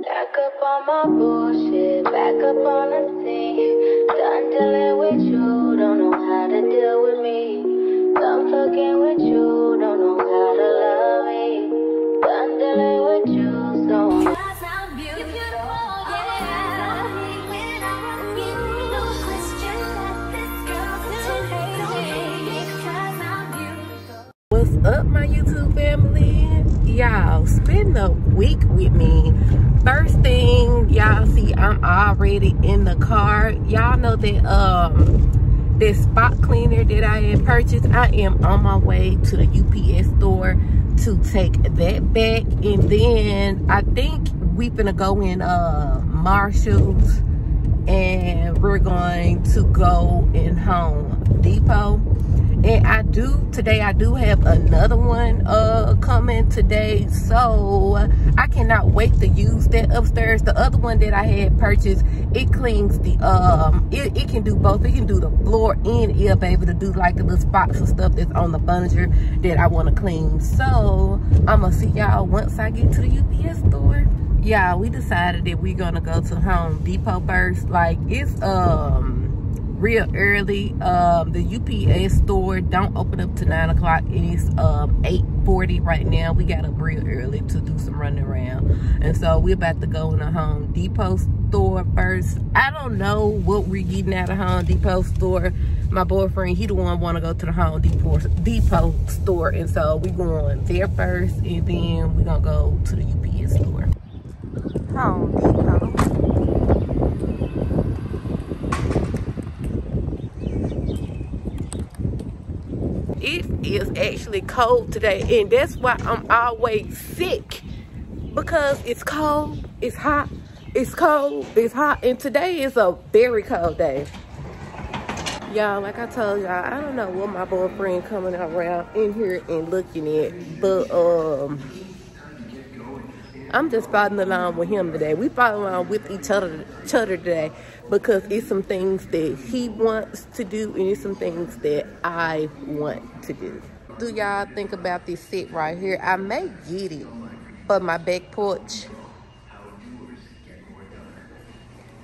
Back up on my bullshit, back up on the scene. Done dealing with you, don't know how to deal with me. Done fucking with you, don't know how to love me. Done dealing with you, so I'm beautiful, yeah. When I'm around you, no question that this girl's to hate on me. Because I'm beautiful. What's up, my YouTube family? Y'all, spend the week with me. First thing, y'all see, I'm already in the car. Y'all know that um this spot cleaner that I had purchased. I am on my way to the UPS store to take that back, and then I think we gonna go in uh Marshalls, and we're going to go in Home Depot and i do today i do have another one uh coming today. So i cannot wait to use that upstairs. The other one that i had purchased it cleans the um it, it can do both. It can do the floor and it'll be able to do like the little spots and stuff that's on the furniture that i want to clean. So i'm gonna see y'all once i get to the ups store. Yeah we decided that we're gonna go to home depot first. Like it's um real early. Um the ups store don't open up to nine o'clock. It's um 8 40 right now. We got up real early to do some running around. And so we're about to go in the home depot store first. I don't know what we're getting at a home depot store. My boyfriend he the one want to go to the home depot depot store. And so we going there first and then we're gonna go to the ups store. Home depot it is actually cold today and that's why i'm always sick because it's cold it's hot it's cold it's hot and today is a very cold day y'all like i told y'all i don't know what my boyfriend coming around in here and looking at but um I'm just following along with him today. We follow along with each other, each other today because it's some things that he wants to do and it's some things that I want to do. Do y'all think about this sit right here? I may get it for my back porch.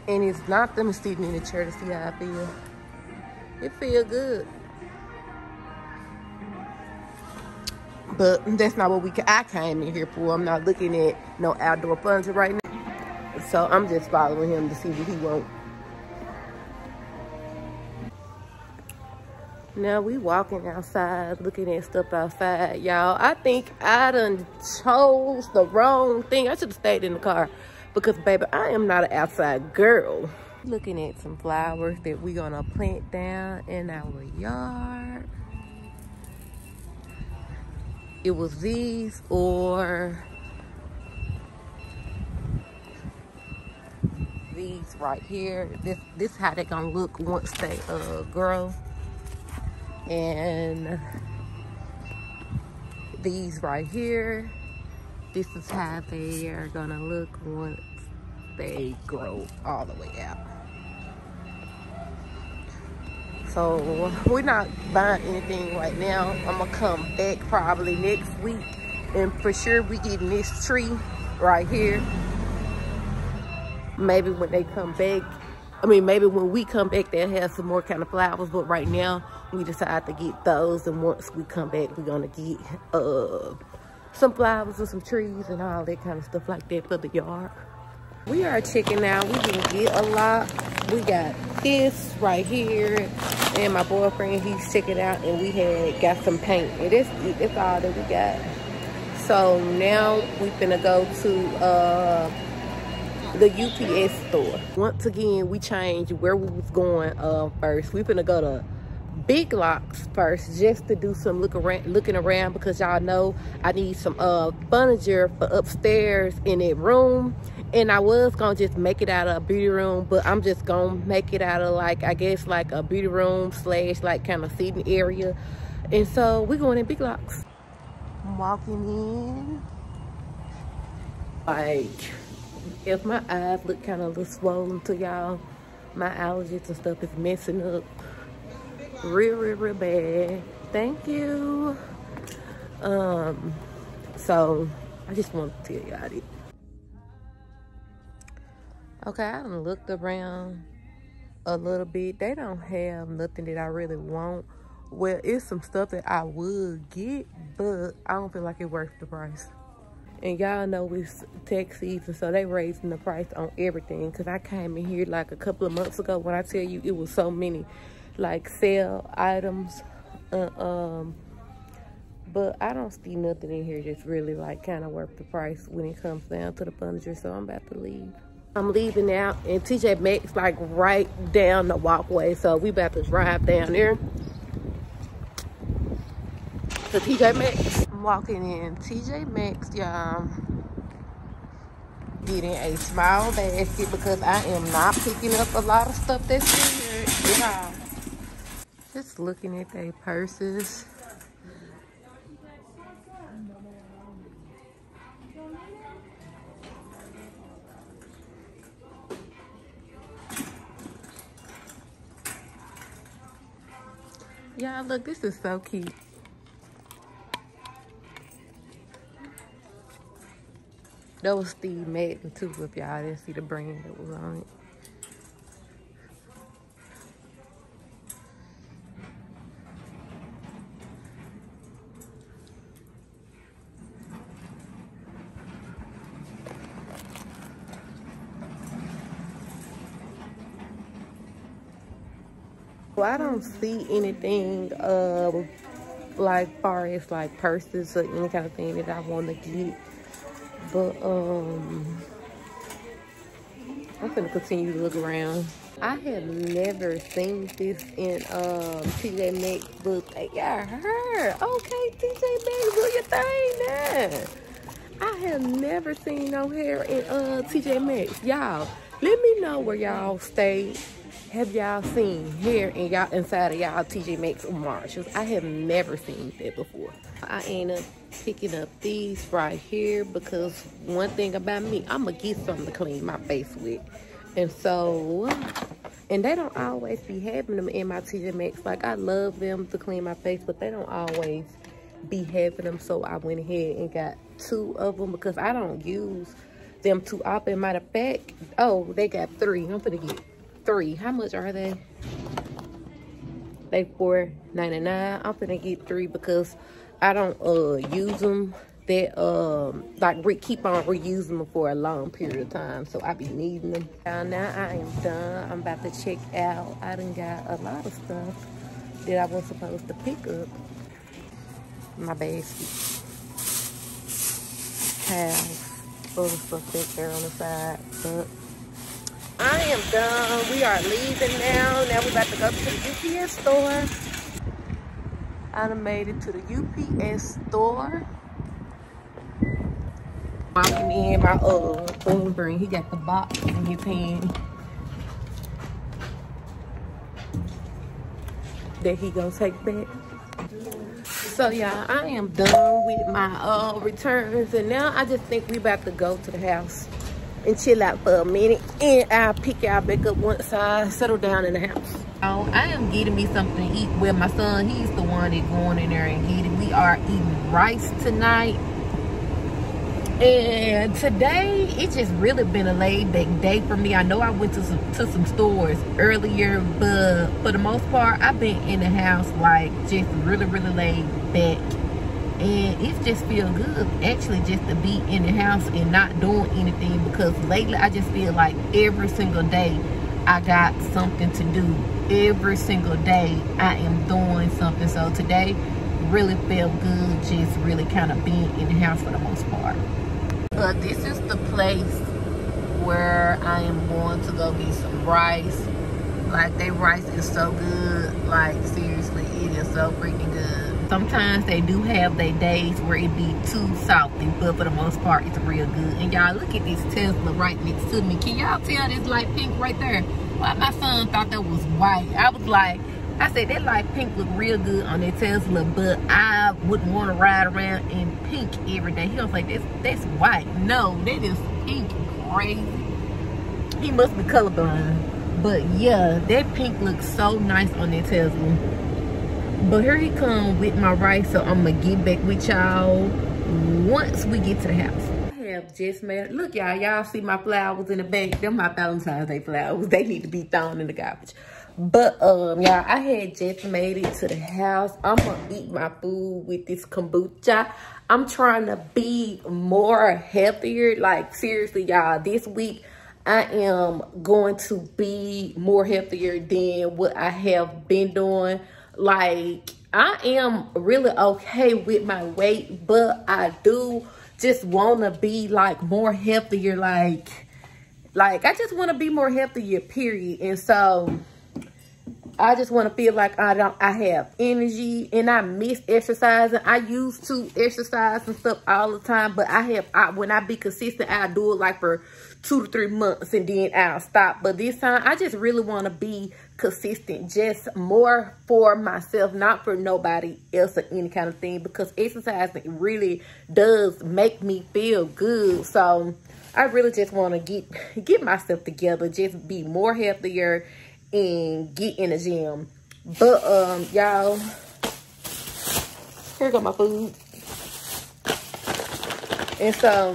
And it's not them sitting in the chair to see how I feel. It feel good. But that's not what we I came in here for. I'm not looking at no outdoor furniture right now. So I'm just following him to see what he wants. Now we walking outside, looking at stuff outside, y'all. I think I done chose the wrong thing. I should have stayed in the car because, baby, I am not an outside girl. Looking at some flowers that we gonna plant down in our yard it was these or these right here this this how they gonna look once they uh grow and these right here this is how they are gonna look once they grow all the way out. So we're not buying anything right now. I'm gonna come back probably next week. And for sure we getting this tree right here. Maybe when they come back i mean maybe when we come back they'll have some more kind of flowers. But right now we decide to get those and once we come back we're gonna get uh some flowers and some trees and all that kind of stuff like that for the yard. We are checking out we didn't get a lot. We got this right here and my boyfriend he's checking out and we had got some paint and it's it's all that we got. So now we finna go to uh the ups store. Once again we changed where we was going uh first. We finna go to Big Lots first just to do some look around looking around because y'all know i need some uh furniture for upstairs in that room. And I was gonna just make it out of a beauty room but I'm just gonna make it out of like I guess like a beauty room slash like kind of seating area. And so we're going in Big Lots. I'm walking in. Like if my eyes look kind of a little swollen to y'all my allergies and stuff is messing up real real real bad thank you um so I just want to tell y'all this Okay, I done looked around a little bit. They don't have nothing that I really want. Well, it's some stuff that I would get, but I don't feel like it's worth the price. And y'all know it's tax season, so they raising the price on everything. Cause I came in here like a couple of months ago when I tell you it was so many like sale items. Uh, um, but I don't see nothing in here that's really like kind of worth the price when it comes down to the furniture. So I'm about to leave. I'm leaving out and TJ Maxx like right down the walkway. So we about to drive down there to TJ Maxx. I'm walking in TJ Maxx, y'all. Getting a small basket because I am not picking up a lot of stuff that's in here. Yeah. Looking at their purses. Y'all, look, this is so cute. That was Steve Madden too, if y'all didn't see the brand that was on it. Well, I don't see anything uh, like far as like purses or any kind of thing that I want to get. But um, I'm gonna continue to look around. I have never seen this in um, TJ Maxx, but they got her. Okay, TJ Maxx, do your thing now. I have never seen no hair in uh, TJ Maxx. Y'all, let me know where y'all stay. Have y'all seen hair in y'all inside of y'all TJ Maxx Marshalls? I have never seen that before. I end up picking up these right here because one thing about me, I'm gonna get something to clean my face with. And so, and they don't always be having them in my TJ Maxx. Like I love them to clean my face, but they don't always be having them. So I went ahead and got two of them because I don't use them too often. Matter of fact, oh, they got three. I'm gonna get three. How much are they? They four ninety nine. I'm gonna get three because I don't uh use them that um like re keep on reusing them for a long period of time. So I be needing them. Now, now I am done. I'm about to check out. I done got a lot of stuff that I was supposed to pick up. My basket. Have other stuff back there on the side, but I am done. We are leaving now. Now we're about to go to the UPS store. I made it to the UPS store. Walking in my uh bring. He got the box in his hand. That he gonna take back. So y'all, I am done with my uh returns and now I just think we about to go to the house and chill out for a minute and I'll pick y'all back up once I settle down in the house. Oh, I am getting me something to eat. Well, my son, he's the one that going in there and getting. We are eating rice tonight. And today, it's just really been a laid back day for me. I know I went to some, to some stores earlier, but for the most part, I've been in the house like just really, really laid back. And it just feel good actually just to be in the house and not doing anything because lately I just feel like every single day I got something to do. Every single day I am doing something. So today really felt good just really kind of being in the house for the most part but this is the place where I am going to go get some rice. Like their rice is so good. Like seriously it is so freaking good. Sometimes they do have their days where it be too salty but for the most part it's real good. And y'all look at this tesla right next to me. Can y'all tell this light pink right there? Well my son thought that was white? I was like i said that light pink look real good on that tesla but i wouldn't want to ride around in pink every day. He was like that's that's white. No that is pink crazy he must be colorblind. But yeah that pink looks so nice on that tesla. But here he come with my rice so i'm gonna get back with y'all once we get to the house. I have just made look y'all y'all see my flowers in the back they're my valentine's day flowers. They need to be thrown in the garbage but um y'all i had just made it to the house i'm gonna eat my food with this kombucha i'm trying to be more healthier like seriously y'all this week i am going to be more healthier than what i have been doing like I am really okay with my weight, but I do just want to be like more healthier. Like, like I just want to be more healthier, period. And so I just want to feel like I don't, I have energy and I miss exercising. I used to exercise and stuff all the time, but I have, I, when I be consistent, I do it like for two to three months and then I'll stop. But this time I just really want to be consistent, just more for myself, not for nobody else or any kind of thing because exercising really does make me feel good. So I really just want to get, get myself together, just be more healthier and get in the gym. But um y'all, here go my food. And so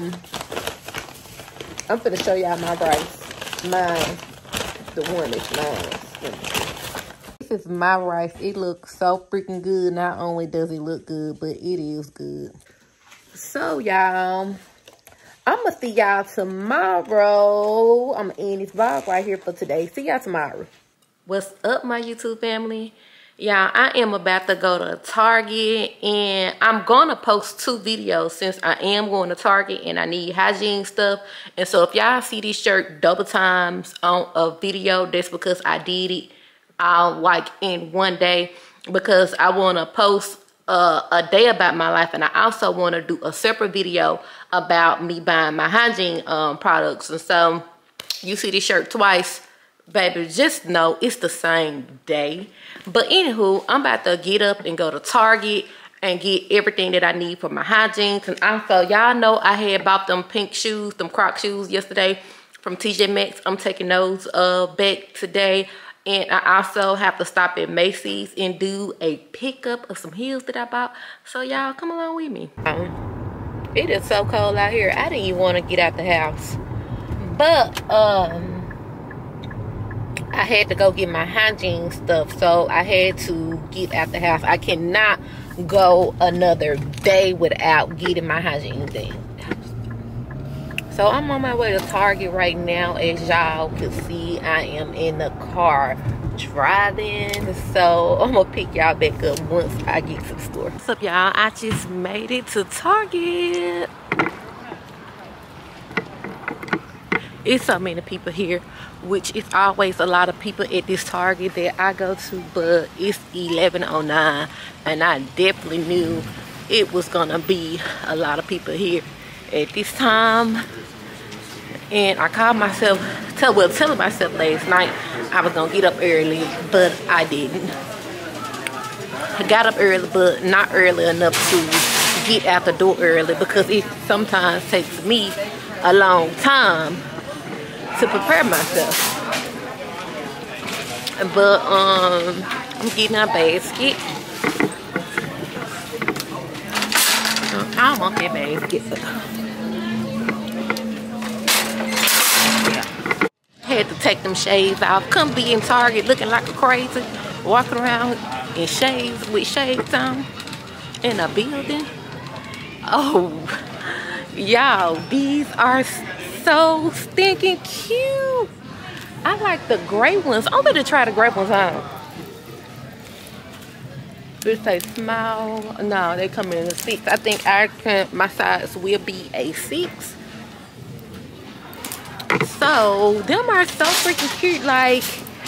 I'm gonna show y'all my rice. Mine, the one that's mine. This is my rice. It looks so freaking good. Not only does it look good, but it is good. So y'all, I'm gonna see y'all tomorrow. I'm gonna end this vlog right here for today. See y'all tomorrow. What's up, my YouTube family? Y'all, I am about to go to Target and I'm gonna post two videos since I am going to Target and I need hygiene stuff. And so if y'all see this shirt double times on a video, that's because I did it all like in one day because I wanna post uh, a day about my life and I also wanna do a separate video about me buying my hygiene um, products. And so you see this shirt twice baby just know it's the same day. But anywho i'm about to get up and go to target and get everything that i need for my hygiene and also y'all know i had bought them pink shoes them croc shoes yesterday from tj maxx. I'm taking those uh back today. And i also have to stop at macy's and do a pickup of some heels that i bought. So y'all come along with me. It is so cold out here. I didn't even want to get out the house. But um I had to go get my hygiene stuff, so I had to get out the house. I cannot go another day without getting my hygiene thing. So I'm on my way to Target right now. As y'all can see, I am in the car driving. So I'm gonna pick y'all back up once I get to the store. What's up, y'all? I just made it to Target. It's so many people here which is always a lot of people at this Target that I go to, but it's 11.09 and I definitely knew it was gonna be a lot of people here at this time. And I called myself, tell well, telling myself last night I was gonna get up early, but I didn't. I got up early, but not early enough to get out the door early because it sometimes takes me a long time to prepare myself. But um, I'm getting a basket. I don't want that basket. Yeah. Had to take them shades off. Couldn't be in Target looking like a crazy, walking around in shades with shades on in a building. Oh, y'all, these are so stinking cute. I like the gray ones. I'm gonna try the gray ones on. This say small. No, they come in a six. I think I can my size will be a six. So them are so freaking cute. Like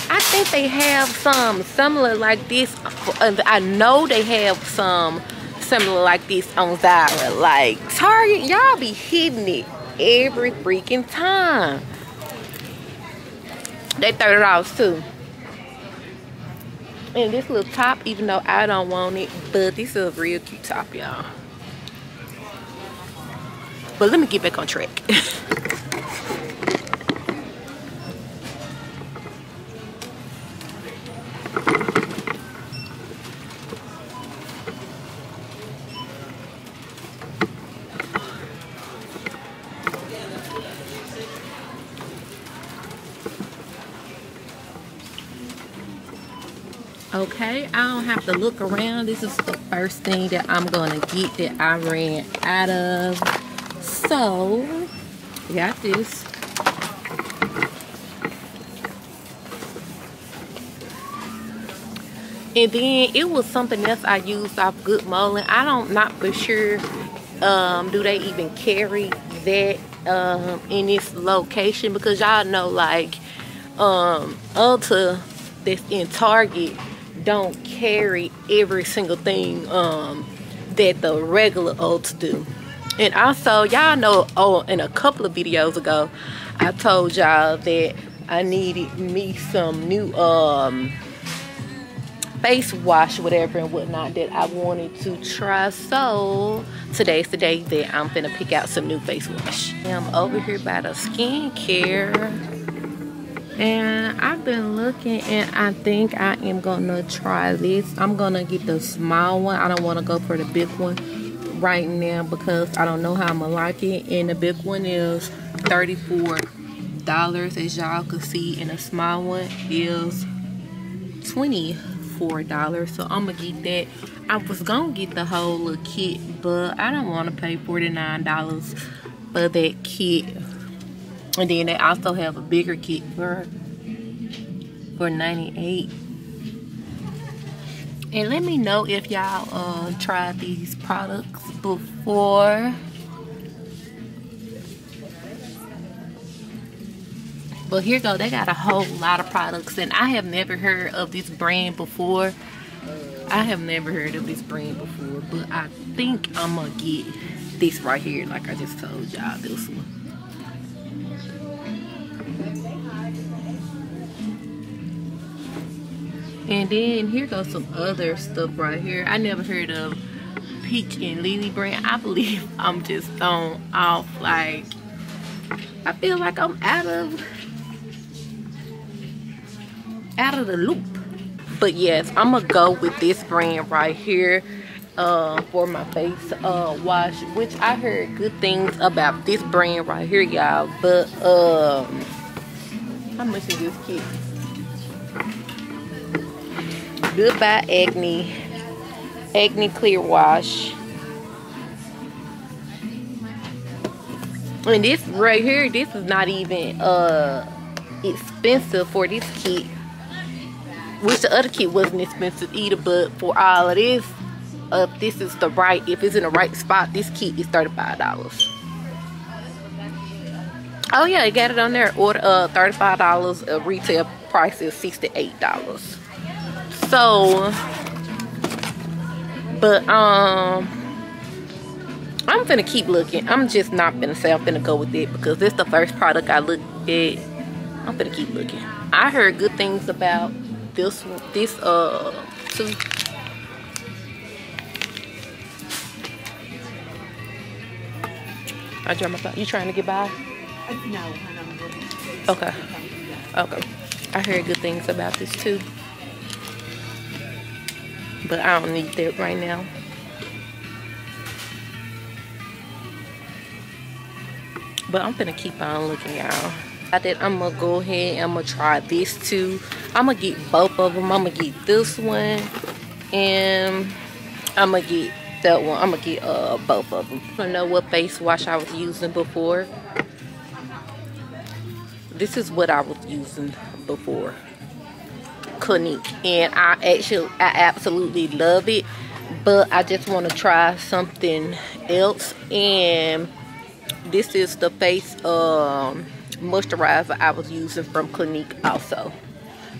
I think they have some similar like this. I know they have some similar like this on Zara. Like Target, y'all be hitting it every freaking time. They $30 too. And this little top, even though I don't want it, but this is a real cute top, y'all. But let me get back on track. I don't have to look around. This is the first thing that I'm gonna get that I ran out of. So, got this. And then it was something else I used off Good Molen. I don't not for sure. Um, do they even carry that um, in this location? Because y'all know, like um, Ulta that's in Target don't carry every single thing um, that the regular Ulta do. And also, y'all know, oh, in a couple of videos ago, I told y'all that I needed me some new um face wash whatever and whatnot that I wanted to try. So today's the day that I'm gonna pick out some new face wash. I'm over here by the skincare and I've been looking and I think I am gonna try this. I'm gonna get the small one. I don't want to go for the big one right now because I don't know how I'm gonna like it. And the big one is 34 dollars as y'all can see. And the small one is $24 so i'm gonna get that. I was gonna get the whole little kit but i don't want to pay 49 dollars for that kit and then they also have a bigger kit for for 98 and let me know if y'all uh tried these products before But here go, they got a whole lot of products and I have never heard of this brand before. I have never heard of this brand before, but I think I'm gonna get this right here, like I just told y'all, this one. And then here goes some other stuff right here. I never heard of Peach and Lily brand. I believe I'm just thrown off like I feel like I'm out of out of the loop but yes i'm gonna go with this brand right here uh, for my face uh, wash which i heard good things about this brand right here y'all but um how much is this kit goodbye acne acne clear wash. And this right here this is not even uh expensive for this kit. Which the other kit wasn't expensive either but for all of this uh, this is the right if it's in the right spot this kit is 35 dollars. Oh yeah I got it on there. Order uh 35 dollars uh, retail price is 68 dollars so but um I'm gonna keep looking I'm just not gonna say I'm gonna go with it because this is the first product I looked at I'm gonna keep looking I heard good things about this one, this uh two. I dropped my phone. You trying to get by? No, Okay. Okay. I heard good things about this too. But I don't need that right now. But I'm gonna keep on looking, y'all. I did. I'm gonna go ahead and I'm gonna try this too. I'm gonna get both of them. I'm gonna get this one and I'm gonna get that one. I'm gonna get uh both of them. I don't know what face wash I was using before. This is what I was using before. Clinique and I actually I absolutely love it but I just want to try something else and this is the face um moisturizer I was using from Clinique also.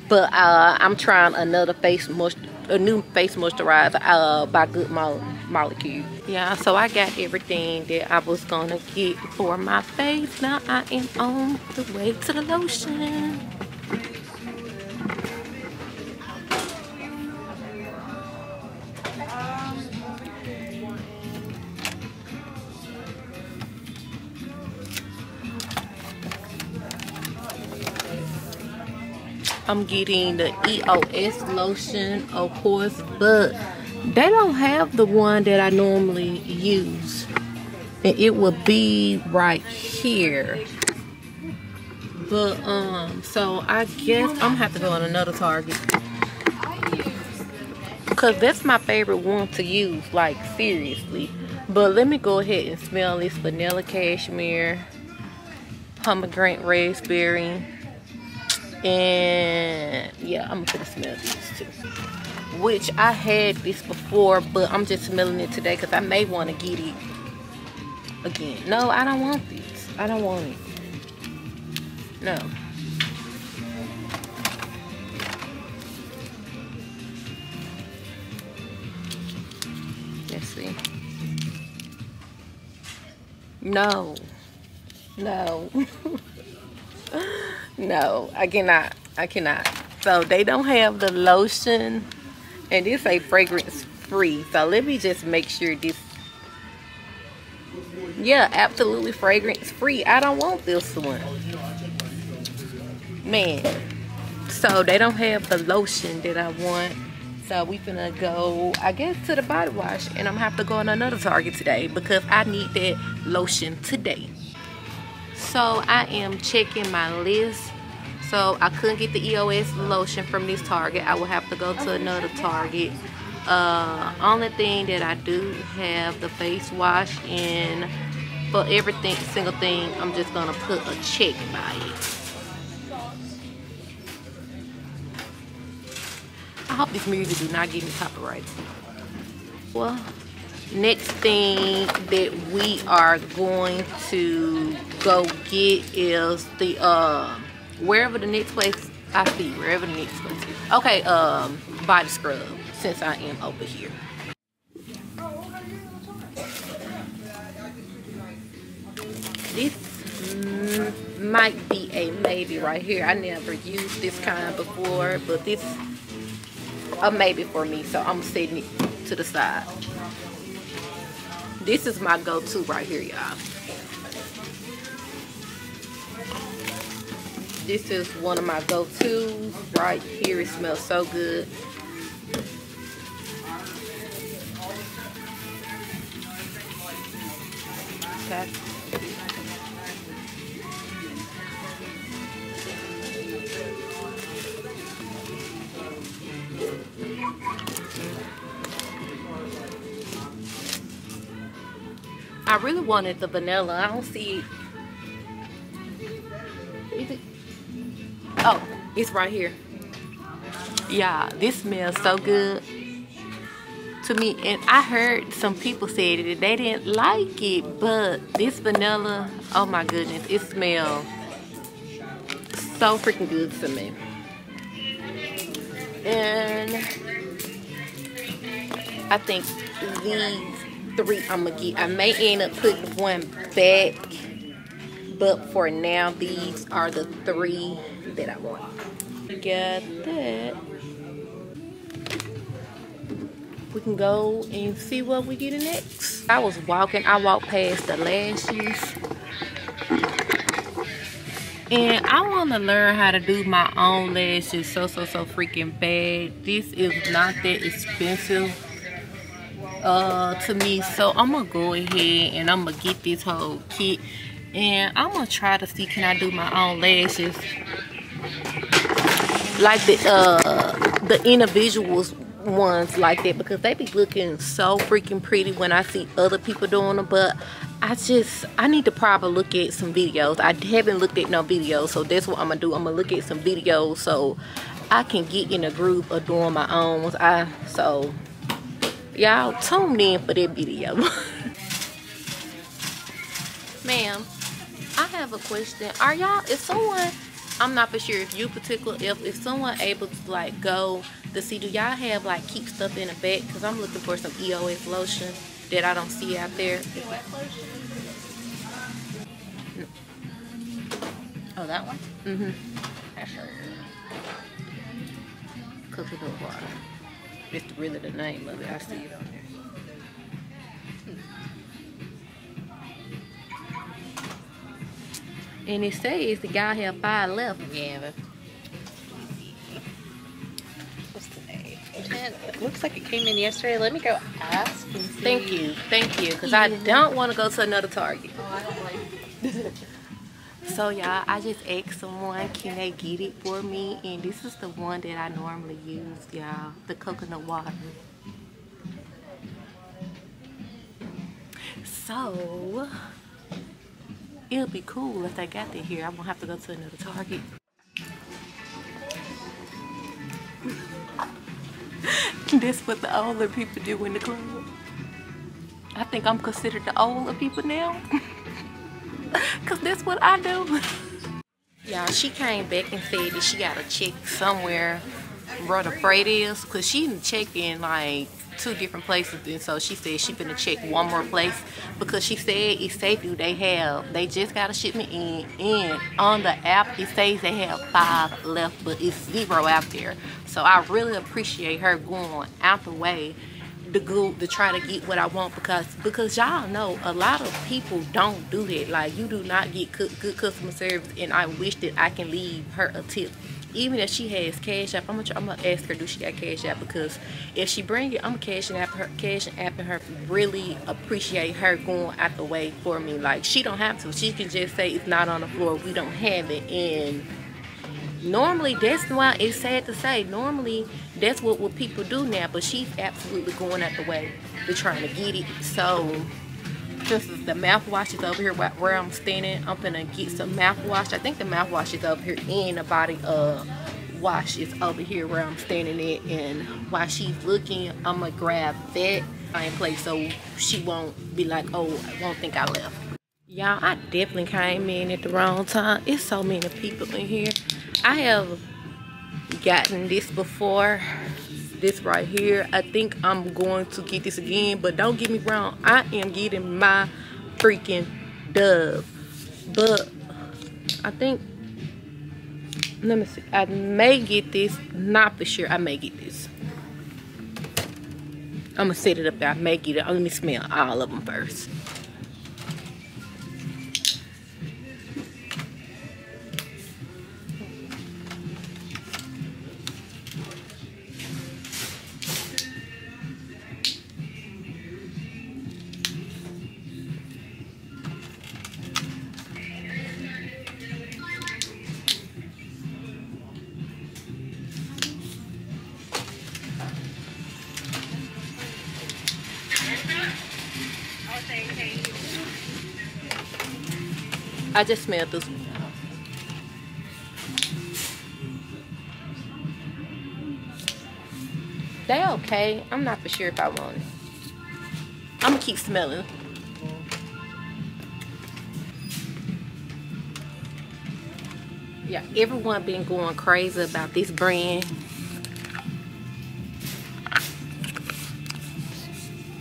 But uh, I'm trying another face a new face moisturizer uh, by Good Mo Molecule. Yeah, so I got everything that I was gonna get for my face. Now I am on the way to the lotion. I'm getting the EOS lotion, of course, but they don't have the one that I normally use. And it will be right here. But, um, so I guess I'm gonna have to go on another Target. Cause that's my favorite one to use, like seriously. But let me go ahead and smell this vanilla cashmere, pomegranate raspberry, and yeah, I'm gonna smell these too. Which I had this before, but I'm just smelling it today because I may want to get it again. No, I don't want this. I don't want it. No. Let's see. No. No. no, I cannot. I cannot. So they don't have the lotion and this a fragrance free. So let me just make sure this yeah, absolutely fragrance free. I don't want this one. Man. So they don't have the lotion that I want. So we finna go, I guess, to the body wash. And I'm gonna have to go on another Target today because I need that lotion today. So I am checking my list. So I couldn't get the EOS lotion from this Target. I will have to go to another Target. Uh, only thing that I do have the face wash and for everything, single thing, I'm just gonna put a check by it. I hope this music do not get me copyrighted. Well, next thing that we are going to go get is the uh wherever the next place I see, wherever the next place is. Okay, um, body scrub since I am over here. This might be a maybe right here. I never used this kind before, but this a maybe for me, so I'm setting it to the side. This is my go-to right here, y'all. This is one of my go-tos right here. It smells so good. Okay. I really wanted the vanilla. I don't see it. Oh, it's right here. Yeah, this smells so good to me. And I heard some people say that they didn't like it, but this vanilla, oh my goodness, it smells so freaking good to me. And I think these three I'm gonna get. I may end up putting one back, but for now, these are the three that I want. Got that. We can go and see what we get next. I was walking, I walked past the lashes. And I want to learn how to do my own lashes so, so, so freaking bad. This is not that expensive uh, to me. So I'm going to go ahead and I'm going to get this whole kit. And I'm going to try to see can I do my own lashes. Like the, uh, the individuals ones like that because they be looking so freaking pretty when I see other people doing them. But I just, I need to probably look at some videos. I haven't looked at no videos, so that's what I'm gonna do. I'm gonna look at some videos so I can get in a group of doing my own ones. I so y'all tune in for that video. Ma'am, I have a question. Are y'all, if someone, I'm not for sure if you particular, if, if someone able to like go to see, do y'all have like keep stuff in the back? Because I'm looking for some EOS lotion that I don't see out there. Oh, that one? Mm-hmm. Yeah, sure. Coconut water. It's really the name of it. I see it on there. And it says the guy have five left. Yeah, but what's today? It looks like it came in yesterday. Let me go ask and see. Thank you, thank you, because I don't want to go to another Target. Oh, I don't like. So y'all, I just asked someone, can they get it for me? And this is the one that I normally use, y'all. The coconut water. So, it'll be cool if they got that here. I won't have to go to another Target. That's what the older people do in the club. I think I'm considered the older people now. Cause that's what I do. Y'all, she came back and said that she got a check somewhere where the freight is. Cause she didn't check in like two different places. And so she said she finna check one more place. Because she said it's safe do they have. They just got a shipment in. And on the app, it says they have five left. But it's zero out there. So I really appreciate her going out the way to go to try to get what I want because because y'all know a lot of people don't do that. Like you do not get good, customer service, and I wish that I can leave her a tip. Even if she has cash app, I'm gonna, I'm gonna ask her do she got cash app because if she bring it, I'm cashing app her, cash app her. Really appreciate her going out the way for me. Like she don't have to. She can just say it's not on the floor. We don't have it, and normally that's why it's sad to say normally that's what, what people do now but she's absolutely going out the way to trying to get it. So since the mouthwash is over here where, i'm standing. I'm gonna get some mouthwash. I think the mouthwash is over here and the body uh wash is over here where i'm standing at. And while she's looking i'm gonna grab that in place so she won't be like oh i won't think i left. Y'all, I definitely came in at the wrong time. It's so many people in here. I have gotten this before. This right here. I think I'm going to get this again. But don't get me wrong. I am getting my freaking dove. But I think, let me see. I may get this. Not for sure. I may get this. I'm to set it up there. I may get it. Let me smell all of them first. I just smelled this one. They okay. I'm not for sure if I want it. I'm gonna keep smelling. Yeah, everyone been going crazy about this brand.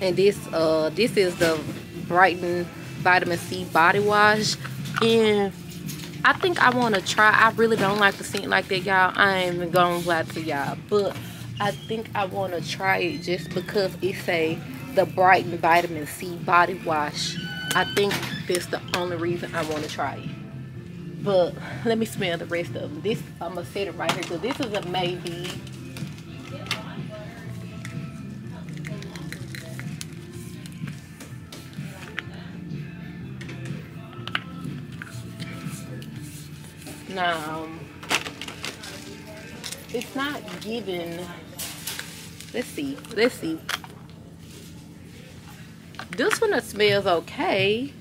And this uh this is the Brighten Vitamin C Body Wash. And I think I want to try. I really don't like the scent like that, y'all. I ain't even gonna lie to y'all. But I think I want to try it just because it say the Brighten Vitamin C Body Wash. I think that's the only reason I want to try it. But let me smell the rest of them. This, I'm going to set it right here. So this is a maybe. Now, it's not given. Let's see. Let's see. This one smells okay.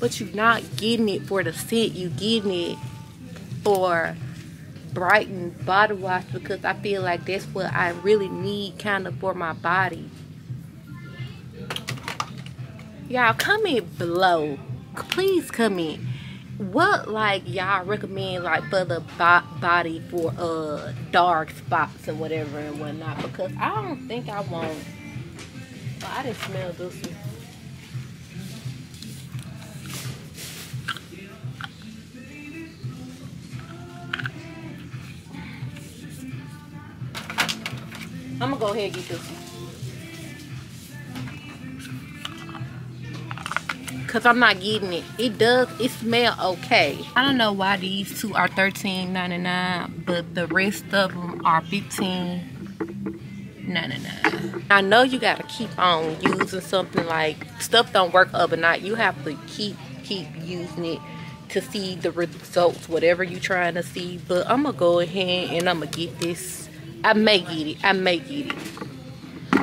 But you're not getting it for the scent. You getting it for brighten body wash because I feel like that's what I really need kind of for my body. Y'all comment below. Please comment. What like y'all recommend like for the bo body for uh dark spots and whatever and whatnot because I don't think I want. I didn't smell this one. I'm gonna go ahead and get this one. because I'm not getting it. It does, it smell okay. I don't know why these two are $13.99, but the rest of them are $15.99. I know you gotta keep on using something like, stuff don't work overnight. You have to keep, keep using it to see the results, whatever you're trying to see. But I'm gonna go ahead and I'm gonna get this. I may get it. I may get it.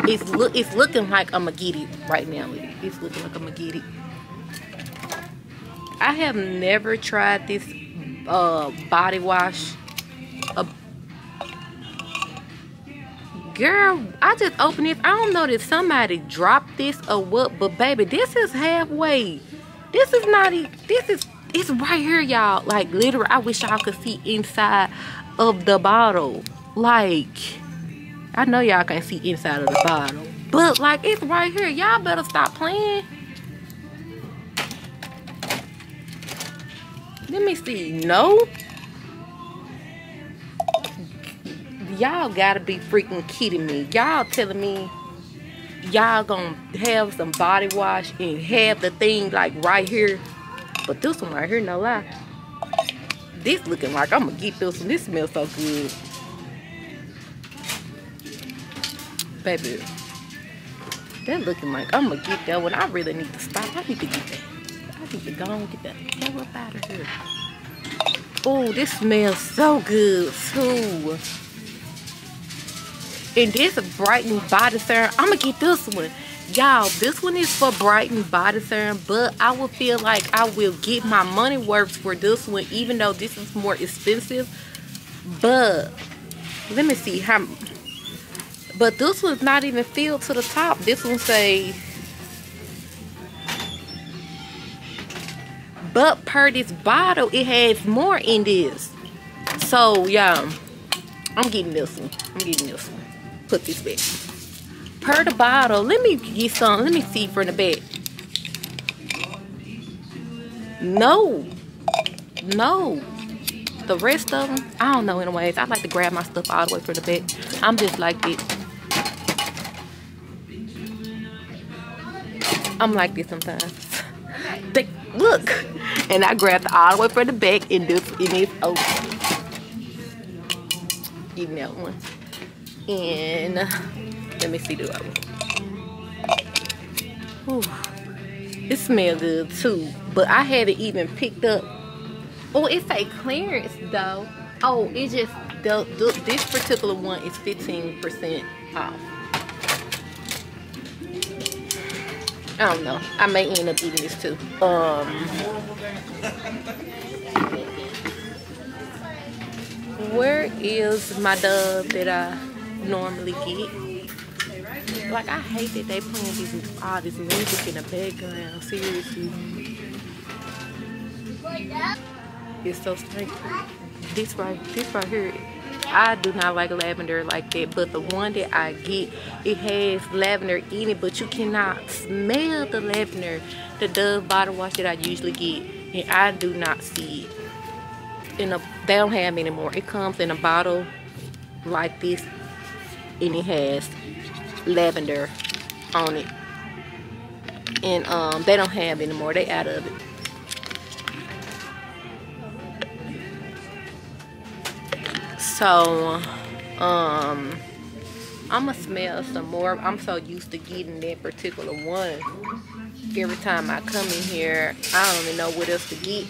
It's look. It's looking like I'm gonna get it right now. It's looking like I'm gonna get it. I have never tried this uh, body wash. Uh, girl, I just opened this. I don't know if somebody dropped this or what, but baby, this is halfway. This is not. This is. It's right here, y'all. Like literally, I wish y'all could see inside of the bottle. Like, I know y'all can't see inside of the bottle, but like it's right here. Y'all better stop playing. Let me see. No. Y'all gotta be freaking kidding me. Y'all telling me y'all gonna have some body wash and have the thing like right here. But this one right here, no lie. This looking like I'm gonna get this one. This smells so good. Baby. That looking like I'm gonna get that one. I really need to stop. I need to get that. I need to go and get that hell up out of here. Oh, this smells so good too. And this Brighton body serum, I'm gonna get this one. Y'all, this one is for Brighton body serum, but I will feel like I will get my money worth for this one, even though this is more expensive. But let me see how. But this one's not even filled to the top. This one say But per this bottle, it has more in this. So, yeah, I'm getting this one. I'm getting this one. Put this back. Per the bottle, let me get some. Let me see from the back. No. No. The rest of them, I don't know anyways. I like to grab my stuff all the way from the back. I'm just like this. I'm like this sometimes. They, look. And I grabbed all the way from the back and this and it's open. That one. And let me see the other one. It smells good too. But I haven't even picked up. Oh, it's a clearance though. Oh, it just the, the this particular one is 15% off. I don't know. I may end up eating this too. Um, where is my dove that I normally get? Like I hate that they playing this all this music in the background. Seriously, it's so strange. This right, this right here. I do not like lavender like that, but the one that I get, it has lavender in it, but you cannot smell the lavender. The Dove body wash that I usually get, and I do not see it. In a, they don't have anymore. It comes in a bottle like this, and it has lavender on it, and um, they don't have anymore. They out of it. So, um, I'm gonna smell some more. I'm so used to getting that particular one. Every time I come in here, I don't even know what else to get.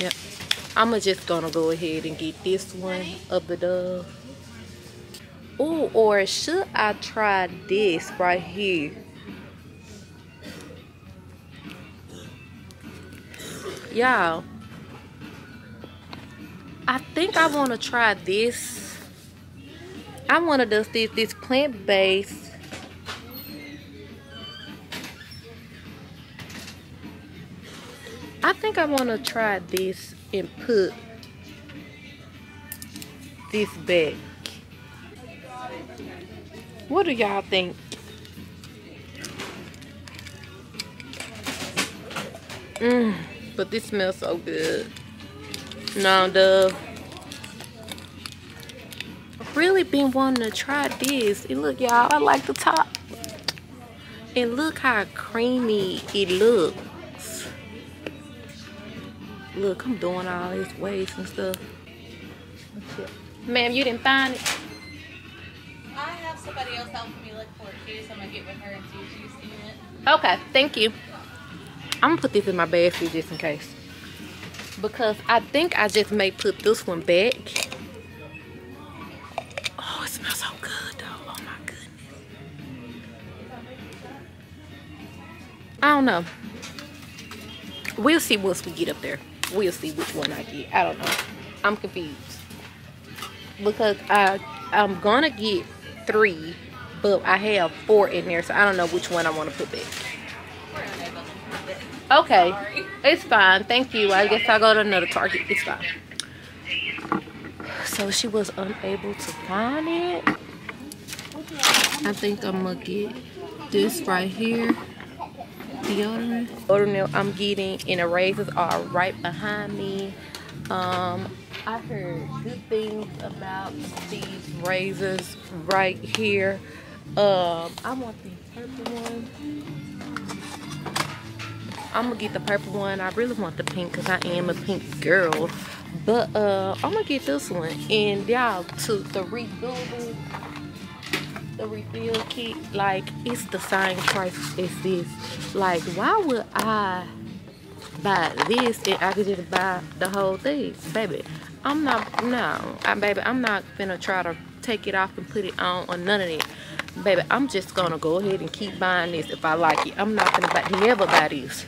Yep. I'm just gonna go ahead and get this one of the Dove. Oh, or should I try this right here? Y'all i think i want to try this. I want to do this this plant-based. I think i want to try this and put this back. What do y'all think? Mmm. But this smells so good. No, Dove. I've really been wanting to try this. And look, y'all, I like the top. And look how creamy it looks. Look, I'm doing all this waist and stuff. Ma'am, you didn't find it? I have somebody else helping me look for it too, so I'm gonna get with her and see if she's seen it. Okay, thank you. I'm gonna put this in my basket just in case. Because I think I just may put this one back. Oh, it smells so good though. Oh my goodness. I don't know. We'll see once we get up there. We'll see which one I get. I don't know. I'm confused. Because I I'm gonna get three, but I have four in there, so I don't know which one I want to put back. Okay. Sorry. It's fine. Thank you. I guess I'll go to another Target. It's fine. So she was unable to find it. I think I'm gonna get this right here. Deodorant. Deodorant I'm getting and the razors are right behind me. Um, I heard good things about these razors right here. Um, I want the purple one. I'm gonna get the purple one. I really want the pink because I am a pink girl. But uh I'm gonna get this one. And y'all to the refillable the refill kit, like it's the same price as this. Like why would I buy this and I could just buy the whole thing? Baby, I'm not no, I baby, I'm not gonna try to take it off and put it on or none of it Baby, I'm just gonna go ahead and keep buying this if I like it. I'm not gonna buy never buy this.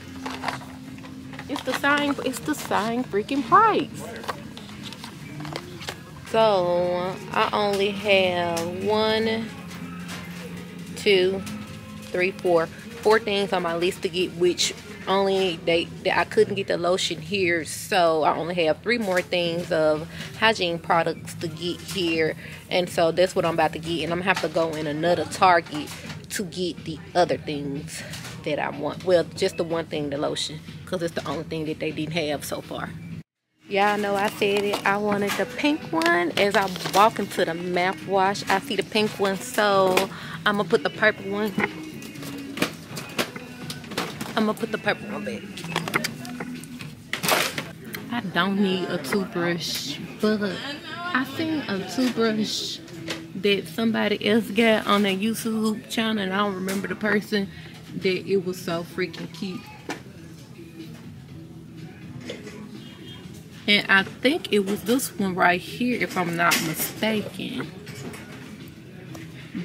It's the same. It's the same freaking price. So I only have one, two, three, four, four things on my list to get. Which only they, they I couldn't get the lotion here, so I only have three more things of hygiene products to get here, and so that's what I'm about to get. And I'm gonna have to go in another Target to get the other things that I want. Well, just the one thing, the lotion, because it's the only thing that they didn't have so far. Y'all know I said it. I wanted the pink one. As I walk into the map wash, I see the pink one, so I'm gonna put the purple one. I'm gonna put the purple one back. I don't need a toothbrush, but I seen a toothbrush that somebody else got on their YouTube channel, and I don't remember the person. That it was so freaking cute. And I think it was this one right here, if I'm not mistaken.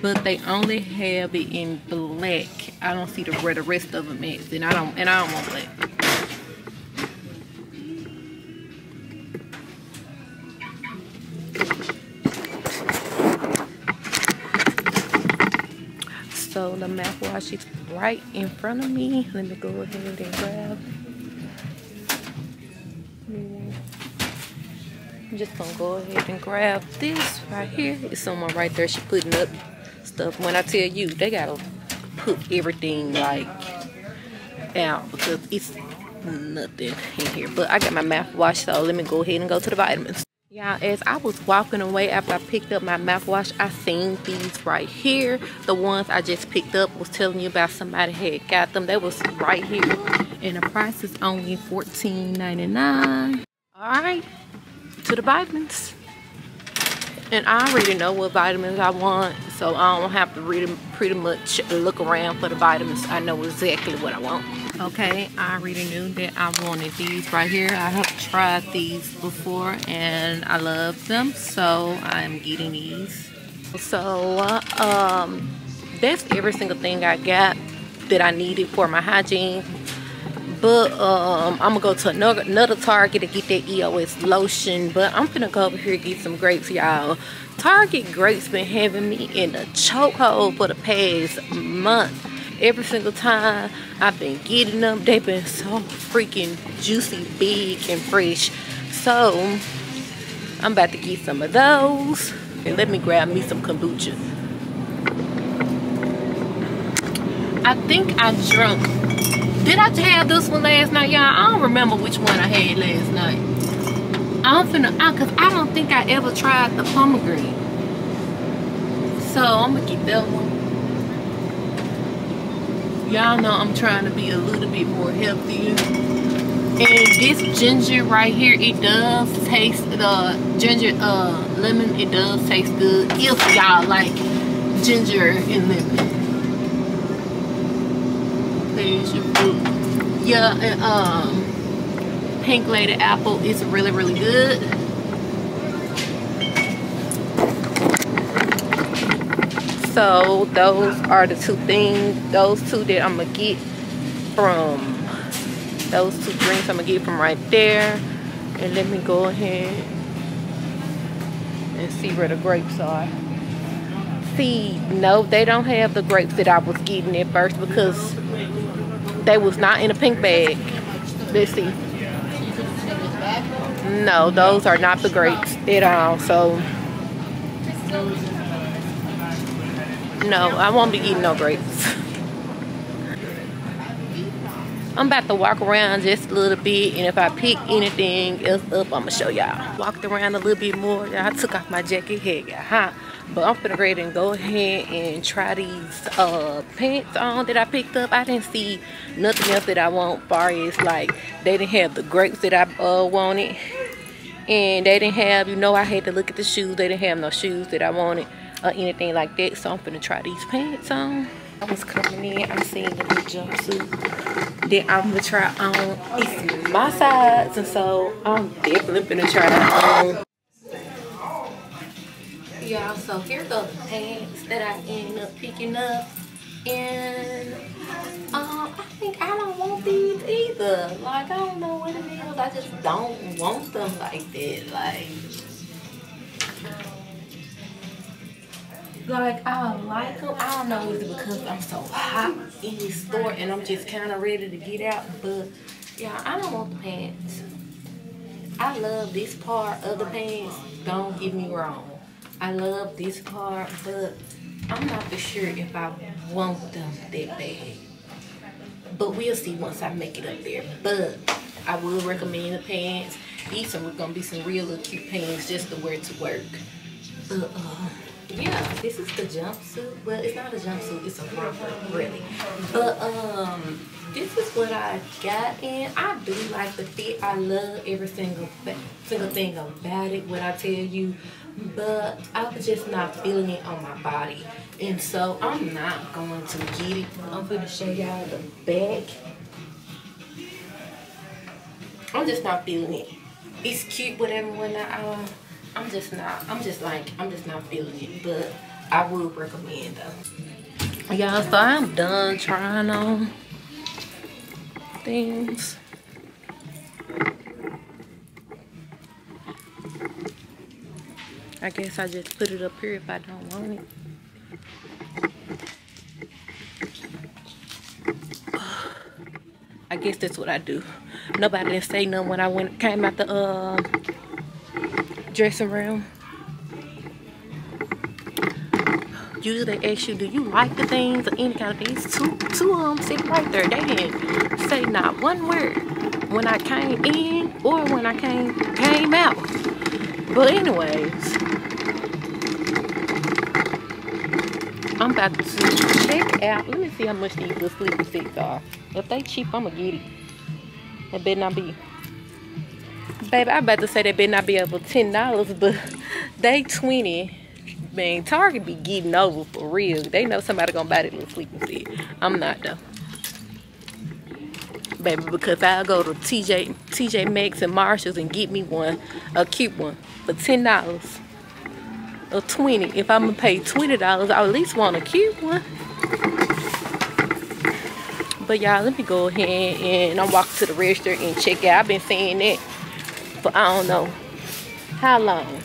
But they only have it in black. I don't see the where the rest of them is, and I don't and I don't want black. So the mouthwash is right in front of me. Let me go ahead and grab. I'm just gonna go ahead and grab this right here. It's someone right there. She putting up stuff. When I tell you, they gotta put everything like out because it's nothing in here. But I got my mouthwash, so let me go ahead and go to the vitamins. Yeah, as I was walking away after I picked up my mouthwash, I seen these right here. The ones I just picked up was telling you about somebody had got them. They was right here. And the price is only $14.99. Alright, to the vitamins. And I already know what vitamins I want, so I don't have to really pretty much look around for the vitamins. I know exactly what I want. Okay, I already knew that I wanted these right here. I have tried these before and I love them, so I'm getting these. So, um, that's every single thing I got that I needed for my hygiene. But um, I'm gonna go to another, another Target to get that EOS lotion. But I'm gonna go over here and get some grapes, y'all. Target grapes been having me in a chokehold for the past month. Every single time I've been getting them, they've been so freaking juicy, big, and fresh. So I'm about to get some of those. And let me grab me some kombucha. I think I drunk. Did I have this one last night, y'all? I don't remember which one I had last night. I'm finna, I, cause I don't think I ever tried the pomegranate. So I'm gonna get that one. Y'all know I'm trying to be a little bit more healthier. And this ginger right here, it does taste the ginger uh lemon, it does taste good if y'all like ginger and lemon. Passion fruit. Yeah, and um pink lady apple is really really good. So those are the two things, those two that I'm gonna get from those two drinks I'm gonna get from right there. And let me go ahead and see where the grapes are. See, no, they don't have the grapes that I was getting at first because they was not in a pink bag. Let's see. No, those are not the grapes at all. So no, I won't be eating no grapes. I'm about to walk around just a little bit and if I pick anything else up, I'm gonna show y'all. Walked around a little bit more. Y'all took off my jacket, head got hot. But I'm gonna go ahead and go ahead and try these uh, pants on that I picked up. I didn't see nothing else that I want far as like they didn't have the grapes that I uh, wanted. And they didn't have, you know, I had to look at the shoes. They didn't have no shoes that I wanted or anything like that. So I'm gonna try these pants on. I was coming in, I'm seeing the new jumpsuit that I'm gonna try on. It's my size, and so I'm definitely gonna try that on. Y'all, so here go the pants that I ended up picking up. And um, I think I don't want these either. Like, I don't know what it is. I just don't want them like that. Like, like I like them. I don't know if it's because I'm so hot in this store and I'm just kind of ready to get out. But yeah, I don't want the pants. I love this part of the pants. Don't get me wrong. I love this part, but I'm not for sure if I want them that bad. But we'll see once I make it up there. But I will recommend the pants. These are gonna be some real little cute pants just to wear to work. But uh, yeah, this is the jumpsuit. Well, it's not a jumpsuit, it's a romper, really. But um, this is what I got in. I do like the fit. I love every single single thing about it. What I tell you, but I was just not feeling it on my body, and so I'm not going to get it. I'm going to show y'all the back. I'm just not feeling it. It's cute, whatever. I, um, I'm just not. I'm just like I'm just not feeling it. But I would recommend though. Y'all, so I'm done trying on things. I guess I just put it up here if I don't want it. I guess that's what I do. Nobody didn't say nothing when I went came out the uh, dressing room. Usually they ask you, do you like the things or any kind of things? Two, two of them sitting right there. They didn't say not one word when I came in or when I came came out. But anyways, I'm about to check out. Let me see how much these little sleeping sticks are. If they cheap, I'm gonna get it. It better not be. Baby, I'm about to say they better not be over ten dollars, but they twenty. Man, Target be getting over for real. They know somebody gonna buy that little sleeping stick. I'm not though. Baby, because I'll go to TJ TJ Maxx and Marshalls and get me one, a cute one, for ten dollars. Or twenty. If I'm gonna pay twenty dollars, I at least want a cute one. But y'all, let me go ahead and I'm walking to the register and check out. I've been saying that for I don't know how long.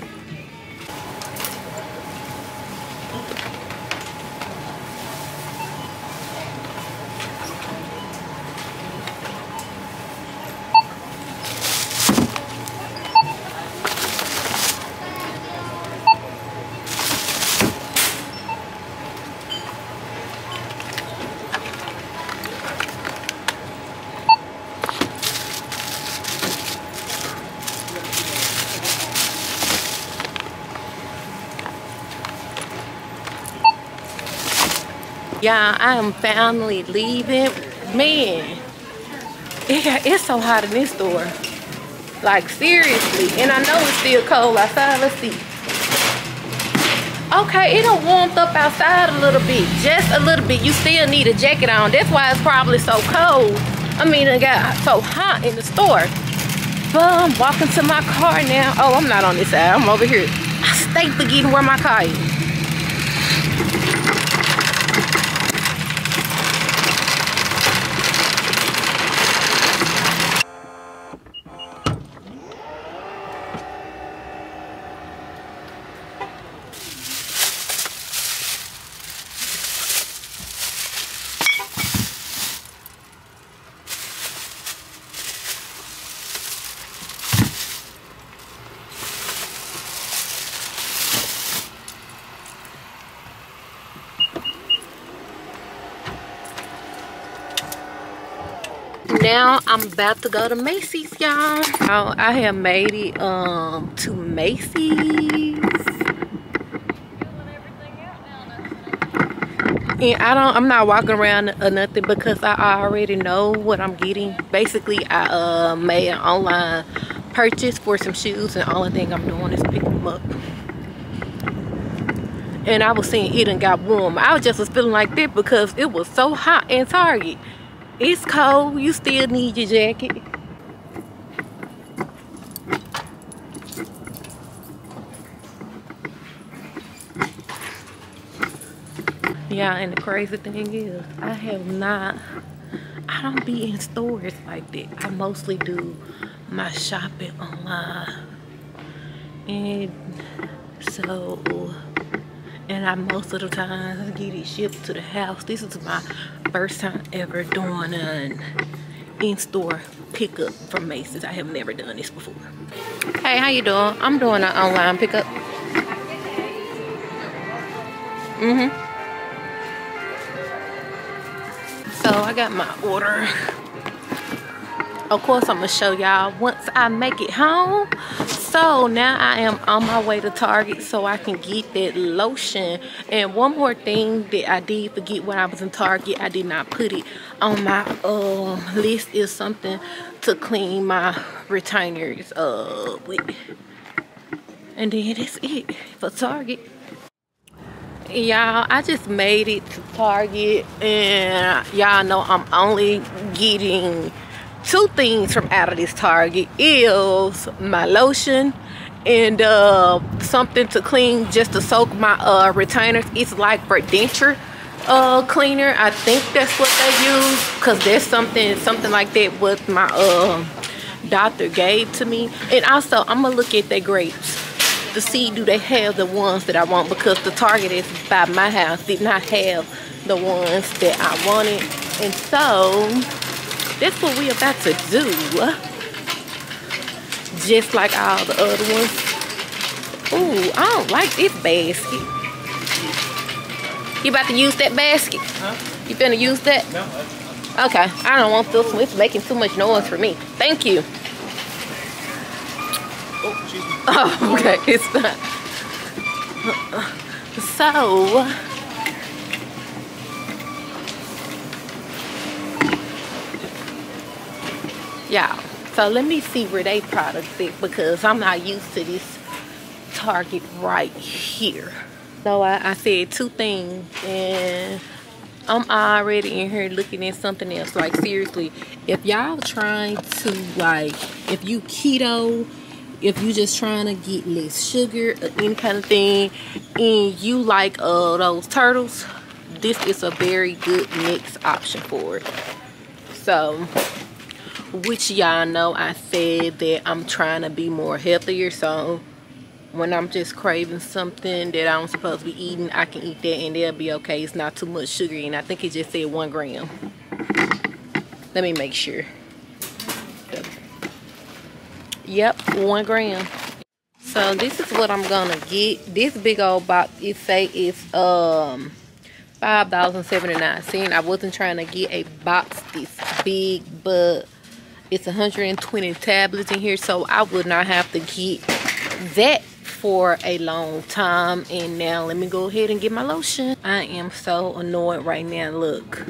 Yeah, I am finally leaving. Man, it, it's so hot in this store. Like seriously, and I know it's still cold outside. Let's see. Okay, it done warmed up outside a little bit, just a little bit. You still need a jacket on. That's why it's probably so cold. I mean, it got so hot in the store. But I'm walking to my car now. Oh, I'm not on this side. I'm over here. I stay forgetting where my car is. now I'm about to go to Macy's, y'all. Oh, I have made it um to Macy's. And I don't I'm not walking around or nothing because I already know what I'm getting. Basically I uh made an online purchase for some shoes and the only thing I'm doing is picking them up. And I was seeing it and got warm. I was just was feeling like that because it was so hot in Target. It's cold. You still need your jacket. Yeah, and the crazy thing is, I have not, I don't be in stores like that. I mostly do my shopping online. And so, and I most of the time get it shipped to the house. This is my first time ever doing an in-store pickup from Macy's. I have never done this before. Hey, how you doing? I'm doing an online pickup. Mm-hmm. So I got my order. Of course, I'm gonna show y'all once I make it home. So now I am on my way to Target so I can get that lotion. And one more thing that I did forget when I was in Target, I did not put it on my um list is something to clean my retainers uh with. And then that's it for Target y'all i just made it to target and y'all know i'm only getting two things from out of this target is my lotion and uh, something to clean just to soak my uh, retainers. It's like for denture uh, cleaner. I think that's what they use because there's something something like that what my uh, doctor gave to me. And also i'm gonna look at their grapes to see do they have the ones that I want because the Target is by my house did not have the ones that I wanted. And so that's what we about to do. Just like all the other ones. Ooh, I don't like this basket. You about to use that basket? Huh? You finna use that? No. Okay, I don't want this one. It's making too much noise for me. Thank you. Oh. Oh, okay, it's not. So, yeah. So let me see where they products is because I'm not used to this Target right here. So I, I said two things and I'm already in here looking at something else. Like seriously, if y'all trying to like, if you keto, if you just trying to get less sugar or any kind of thing, and you like uh those turtles, this is a very good mix option for it. So, which y'all know I said that I'm trying to be more healthier. So when I'm just craving something that I'm supposed to be eating, I can eat that and they'll be okay. It's not too much sugar and I think it just said one gram. Let me make sure. Yep, one gram. So this is what I'm gonna get. This big old box, it say it's um five dollars and seventy nine cent. I wasn't trying to get a box this big, but it's 120 tablets in here, so I would not have to get that for a long time. And now let me go ahead and get my lotion. I am so annoyed right now. Look.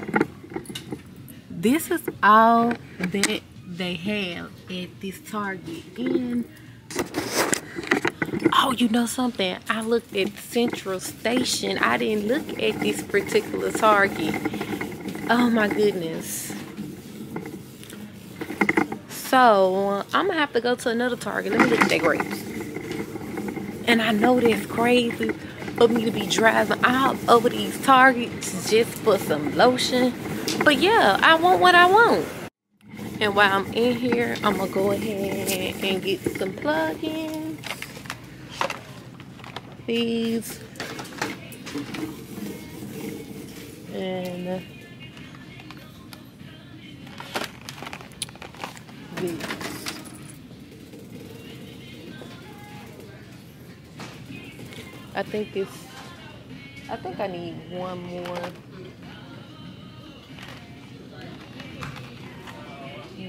This is all that they have at this target. And oh you know something? I looked at central station. I didn't look at this particular target. Oh my goodness so i'm gonna have to go to another target let me look at that grapes and I know that's crazy for me to be driving all over these Targets just for some lotion. But yeah, I want what I want. And while I'm in here, I'm to go ahead and get some plugins. These. And these. I think it's I think I need one more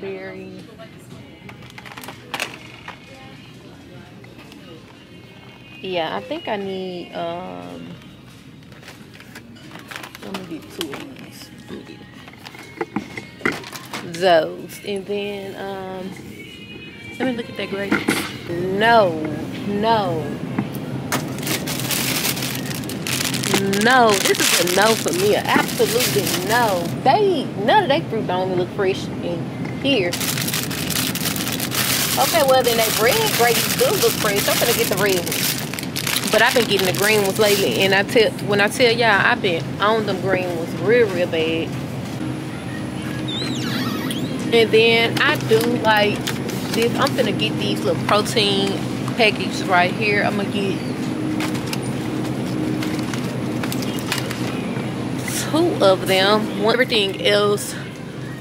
berry yeah I think I need um let me get two of these those and then um let me look at that grape. No no. No this is a no for me. Absolutely no. They none of they fruit don't even look fresh in here. Okay well then that red grapes do look fresh. I'm gonna get the red ones. But i've been getting the green ones lately and i tell when i tell y'all i've been on them green ones real real bad and then i do like this. I'm gonna get these little protein packages right here. I'm gonna get two of them. One everything else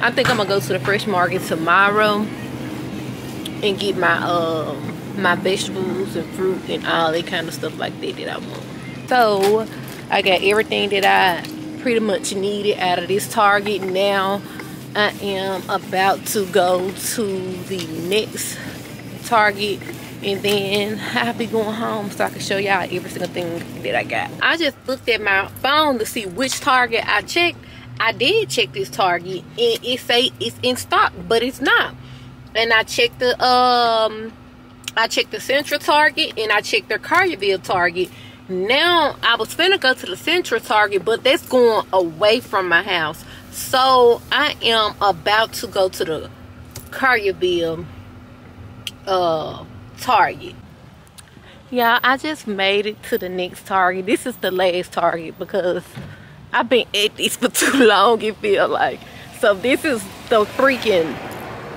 i think i'm gonna go to the fresh market tomorrow and get my um my vegetables and fruit and all that kind of stuff like that that i want. So i got everything that i pretty much needed out of this target now i am about to go to the next target and then I'll be going home so I can show y'all every single thing that I got. I just looked at my phone to see which Target I checked. I did check this Target and it say it's in stock, but it's not. And I checked the um I checked the Central Target and I checked their Collierville Target. Now I was finna go to the Central Target, but that's going away from my house. So I am about to go to the Collierville uh Target. Yeah, I just made it to the next Target. This is the last Target because I've been at this for too long, it feel like. So this is the freaking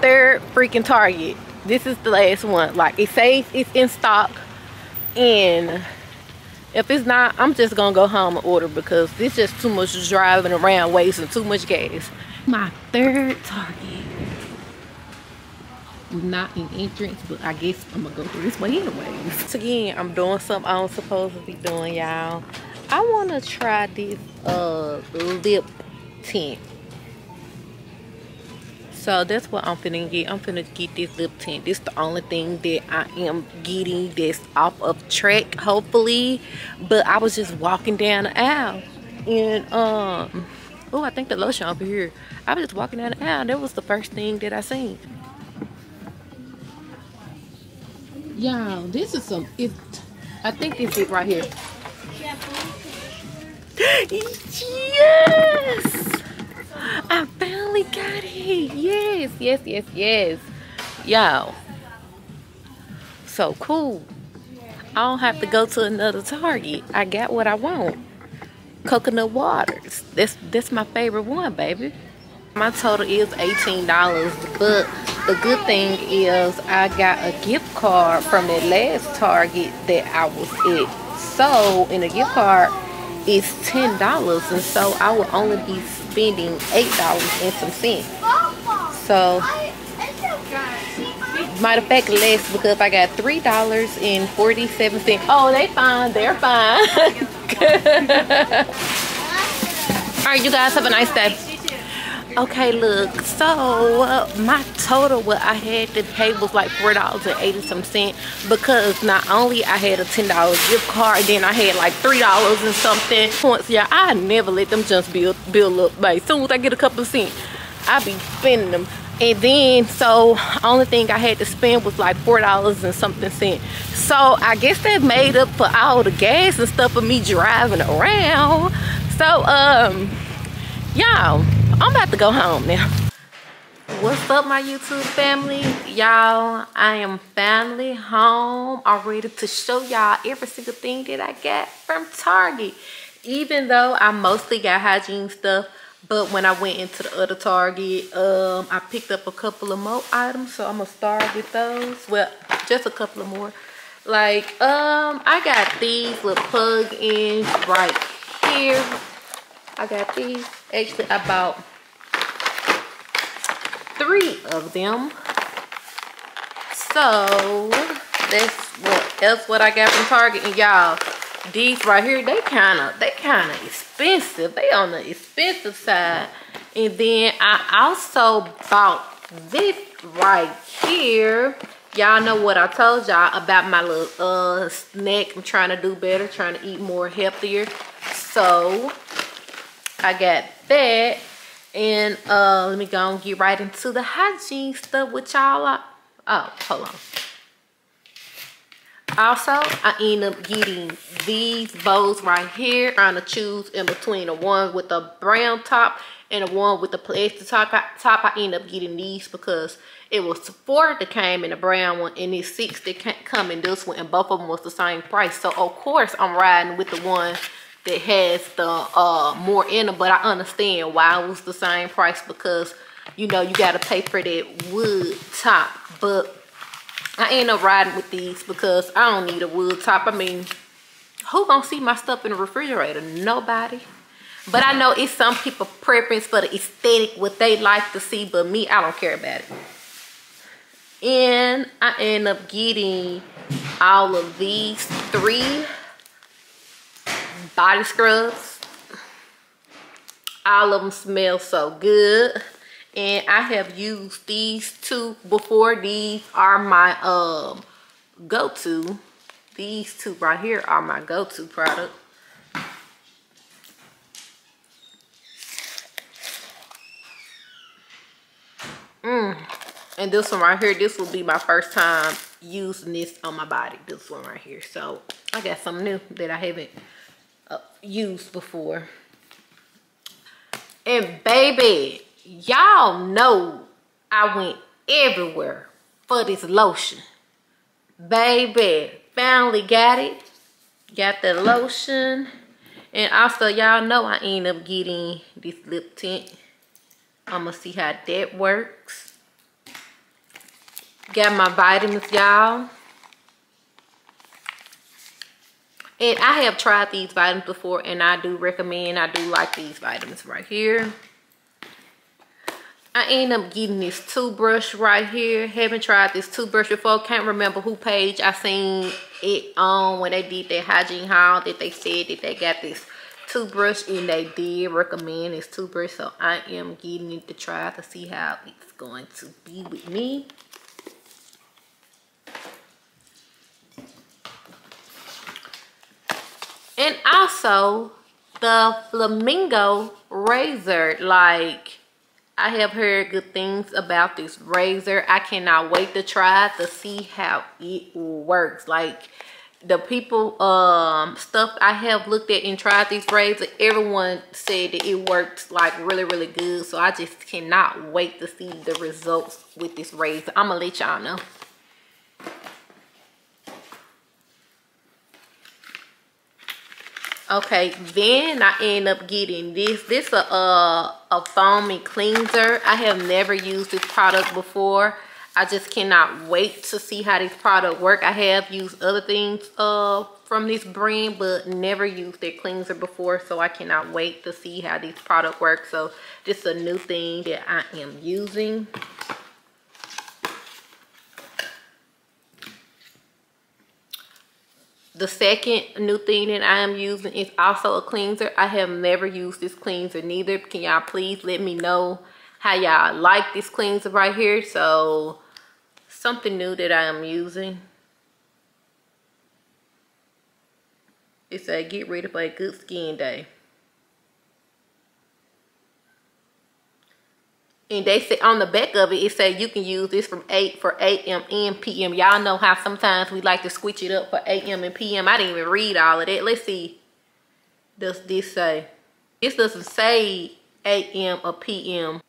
third freaking Target. This is the last one. Like it says it's in stock. And if it's not, I'm just gonna go home and order because this just too much driving around wasting too much gas. My third Target. Not an entrance but i guess i'm gonna go through this way anyways. Again i'm doing something i'm supposed to be doing y'all. I want to try this uh lip tint so that's what i'm finna get. I'm finna get this lip tint. This the only thing that i am getting that's off of track hopefully. But i was just walking down the aisle. And um oh i think the lotion over here. I was just walking down the aisle. That was the first thing that i seen. Y'all, this is some. It, I think it's it right here. Yes, I finally got it. Yes, yes, yes, yes. Y'all, so cool. I don't have to go to another Target. I got what I want. Coconut waters. That's that's my favorite one, baby. My total is $18, but the good thing is I got a gift card from that last Target that I was at. So in the gift card it's $10 and so I will only be spending $8 and some cents. So matter of fact less because I got $3.47. Oh they fine, they're fine. Alright you guys have a nice day. Okay, look, so uh, my total what I had to pay was like four dollars and eighty some cent because not only I had a ten dollar gift card, then I had like three dollars and something points. Yeah, I never let them just build build up. Like, as soon as I get a couple of cents, I be spending them. And then so only thing I had to spend was like four dollars and something cent. So I guess that made up for all the gas and stuff of me driving around. So um y'all i'm about to go home now. What's up my youtube family? Y'all i am finally home. I'm ready to show y'all every single thing that i got from target. Even though i mostly got hygiene stuff but when i went into the other target um i picked up a couple of more items so i'm gonna start with those. Well just a couple of more. Like um i got these little plug-ins right here. I got these. Actually, I bought three of them. So that's what what I got from Target. And y'all, these right here, they kind of they kind of expensive. They on the expensive side. And then I also bought this right here. Y'all know what I told y'all about my little uh snack. I'm trying to do better, trying to eat more healthier. So I got that. And uh, let me go and get right into the hygiene stuff with y'all. Oh, hold on. Also, I end up getting these bows right here. Trying to choose in between the one with the brown top and the one with the plastic top. top. I end up getting these because it was four that came in the brown one and it's six that come in this one and both of them was the same price. So, of course, I'm riding with the one that has the uh more in it but i understand why it was the same price because you know you got to pay for that wood top. But i end up riding with these because i don't need a wood top. I mean who gonna see my stuff in the refrigerator? Nobody. But i know it's some people preference for the aesthetic what they like to see but me i don't care about it. And i end up getting all of these three body scrubs. All of them smell so good. And I have used these two before. These are my um go-to. These two right here are my go-to product. Mmm. And this one right here, this will be my first time using this on my body. This one right here. So I got something new that I haven't uh, used before. And baby, y'all know I went everywhere for this lotion. Baby, finally got it. Got the lotion. And also, y'all know I end up getting this lip tint. I'm going to see how that works. Got my vitamins, y'all. And I have tried these vitamins before and I do recommend, I do like these vitamins right here. I end up getting this toothbrush right here. Haven't tried this toothbrush before. Can't remember who page I seen it on when they did their hygiene haul that they said that they got this toothbrush and they did recommend this toothbrush. So I am getting it to try to see how it's going to be with me. And also the flamingo razor. Like I have heard good things about this razor. I cannot wait to try to see how it works. Like the people um stuff I have looked at and tried these razors, everyone said that it worked like really, really good. So I just cannot wait to see the results with this razor. I'm gonna let y'all know. Okay, then I end up getting this. This a a, a foaming cleanser. I have never used this product before. I just cannot wait to see how this product work. I have used other things uh from this brand, but never used their cleanser before, so I cannot wait to see how this product works. So this is a new thing that I am using. The second new thing that I am using is also a cleanser. I have never used this cleanser neither. Can y'all please let me know how y'all like this cleanser right here. So something new that I am using. It said get ready for a good skin day. And they say on the back of it, it said you can use this from 8 for AM and PM. Y'all know how sometimes we like to switch it up for AM and PM. I didn't even read all of that. Let's see. Does this say? This doesn't say AM or PM.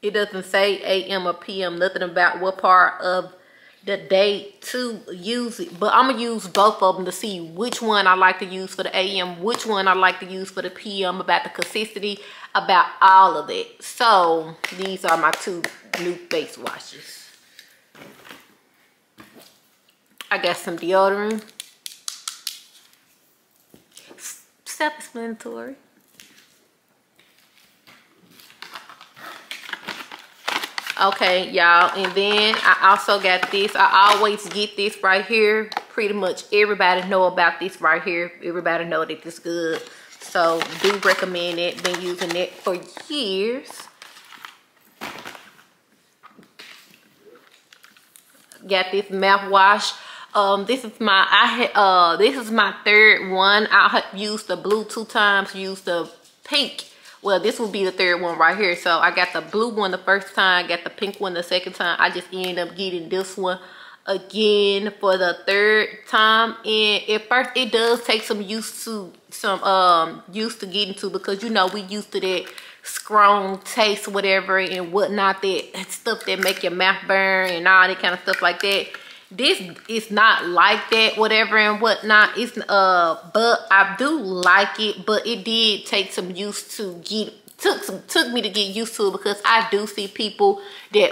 It doesn't say AM or PM. Nothing about what part of the day to use it. But I'm going to use both of them to see which one I like to use for the AM, which one I like to use for the PM, about the consistency, about all of it. So these are my two new face washes. I got some deodorant. Self-explanatory. okay y'all and then i also got this i always get this right here pretty much everybody know about this right here everybody know that this good so do recommend it been using it for years. Got this mouthwash. Um this is my i uh this is my third one. I used the blue two times used the pink. Well this will be the third one right here. So i got the blue one the first time got the pink one the second time. I just ended up getting this one again for the third time. And at first it does take some used to some um used to getting to because you know we used to that strong taste whatever and whatnot that stuff that make your mouth burn and all that kind of stuff like that. This is not like that whatever and whatnot. It's uh but i do like it but it did take some use to get took some took me to get used to it because i do see people that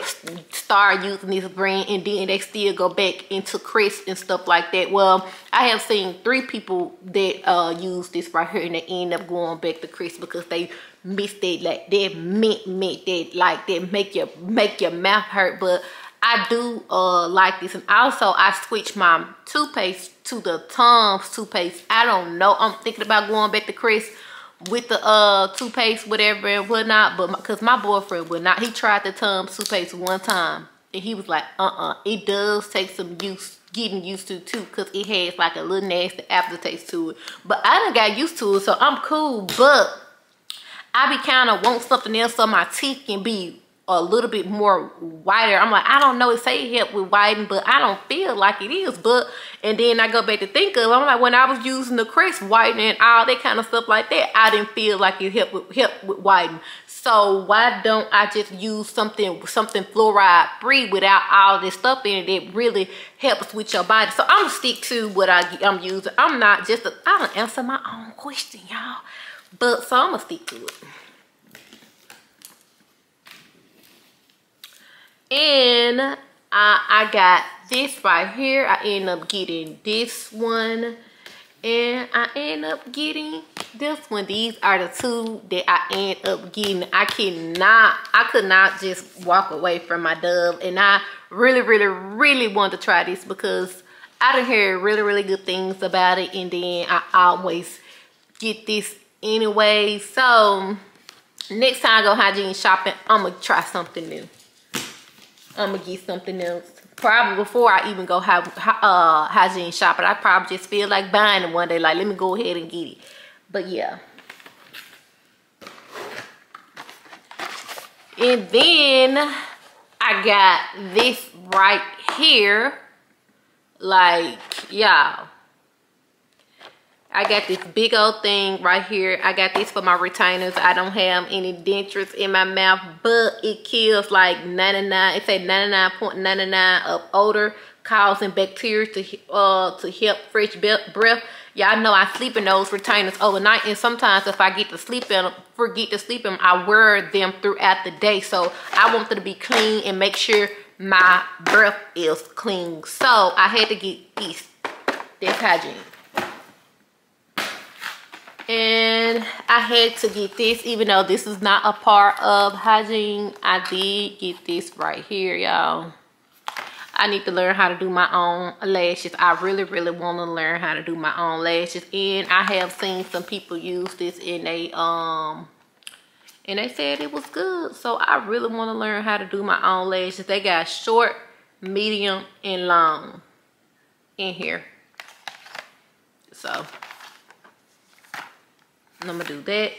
start using this brand and then they still go back into Crest and stuff like that well i have seen three people that uh use this right here and they end up going back to Crest because they miss that like that mint mint that like that make your make your mouth hurt but I do uh like this and also I switched my toothpaste to the Tom's toothpaste. I don't know. I'm thinking about going back to Crest with the uh toothpaste whatever and whatnot but because my, my, boyfriend would not he tried the Tom's toothpaste one time and he was like uh-uh it does take some use getting used to too because it has like a little nasty aftertaste to it. But I done got used to it so I'm cool but I be kind of want something else so my teeth can be a little bit more whiter. I'm like, I don't know, it say it help with whitening, but I don't feel like it is. But and then I go back to think of, I'm like, when I was using the Crest whitening all that kind of stuff like that, I didn't feel like it helped with help with whitening. So why don't I just use something something fluoride free without all this stuff in it that really helps with your body? So I'm gonna stick to what I, I'm using. I'm not just I don't answer my own question, y'all. But so I'm gonna stick to it. And I, I got this right here. I end up getting this one. And I end up getting this one. These are the two that I end up getting. I cannot I could not just walk away from my dove. And I really really really want to try this because I done hear really really good things about it. And then I always get this anyway. So next time I go hygiene shopping I'm gonna try something new I'm gonna get something else. Probably before I even go have uh, hygiene shopping, I probably just feel like buying it one day. Like, let me go ahead and get it. But yeah. And then I got this right here. Like, y'all. I got this big old thing right here. I got this for my retainers. I don't have any dentures in my mouth, but it kills like 99, it say 99.99 of odor causing bacteria to uh to help fresh breath. Y'all know I sleep in those retainers overnight, and sometimes if I get to sleep in them, forget to sleep in them, I wear them throughout the day. So I want them to be clean and make sure my breath is clean. So I had to get these. This hygiene and I had to get this even though this is not a part of hygiene I did get this right here y'all I need to learn how to do my own lashes I really really want to learn how to do my own lashes and I have seen some people use this in a um and they said it was good. So I really want to learn how to do my own lashes. They got short, medium, and long in here. So I'm gonna do that.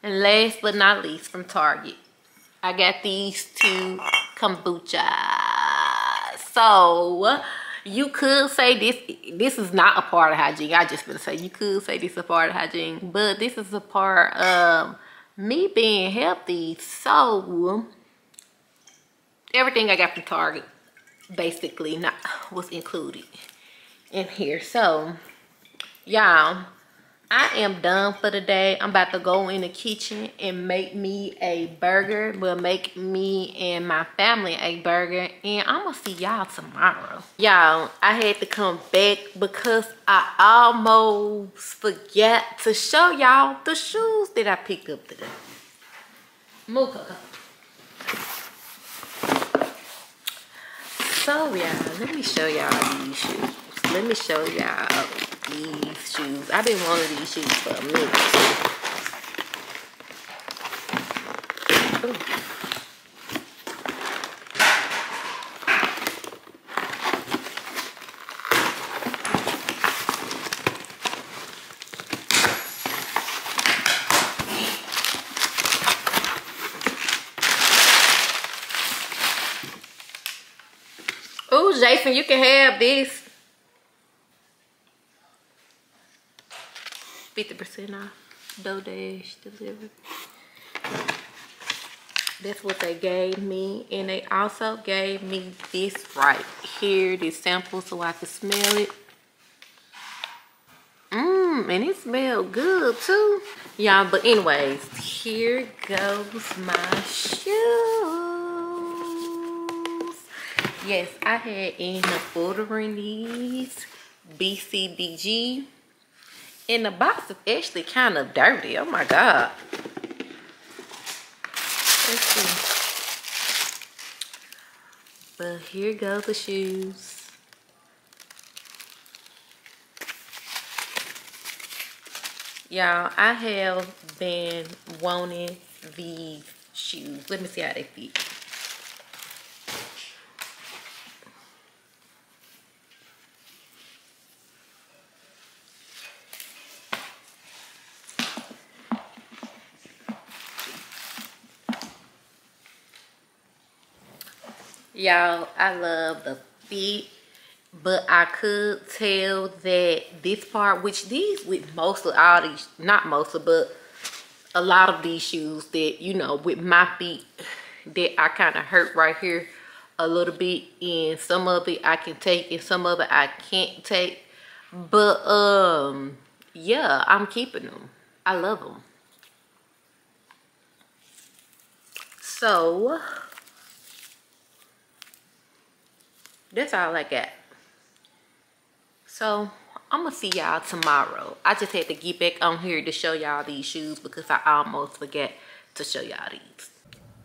And last but not least from Target, I got these two kombucha. So you could say this this is not a part of hygiene. I just gonna say you could say this is a part of hygiene, but this is a part of me being healthy. So everything I got from Target basically not was included in here. So y'all i am done for the day. I'm about to go in the kitchen and make me a burger. Will make me and my family a burger and i'm gonna see y'all tomorrow. Y'all i had to come back because i almost forget to show y'all the shoes that i picked up today. Muka. so y'all let me show y'all these shoes. Let me show y'all these shoes. I've been wanting these shoes for a minute. Ooh. Jason, you can have this. 50% off DoorDash delivered. That's what they gave me. And they also gave me this right here, this sample so I could smell it. Mmm, and it smelled good too. Y'all, but anyways, here goes my shoes. Yes, I had ended up ordering these BCBG. And the box is actually kind of dirty. Oh my God. Let's see. But here go the shoes. Y'all, I have been wanting these shoes. Let me see how they fit. Y'all, I love the fit, but I could tell that this part, which these with most of all these, not most of, but a lot of these shoes that, you know, with my feet, that I kind of hurt right here a little bit. And some of it I can take and some of it I can't take. But, um, yeah, I'm keeping them. I love them. So, that's all I got. So I'm gonna see y'all tomorrow. I just had to get back on here to show y'all these shoes because I almost forget to show y'all these.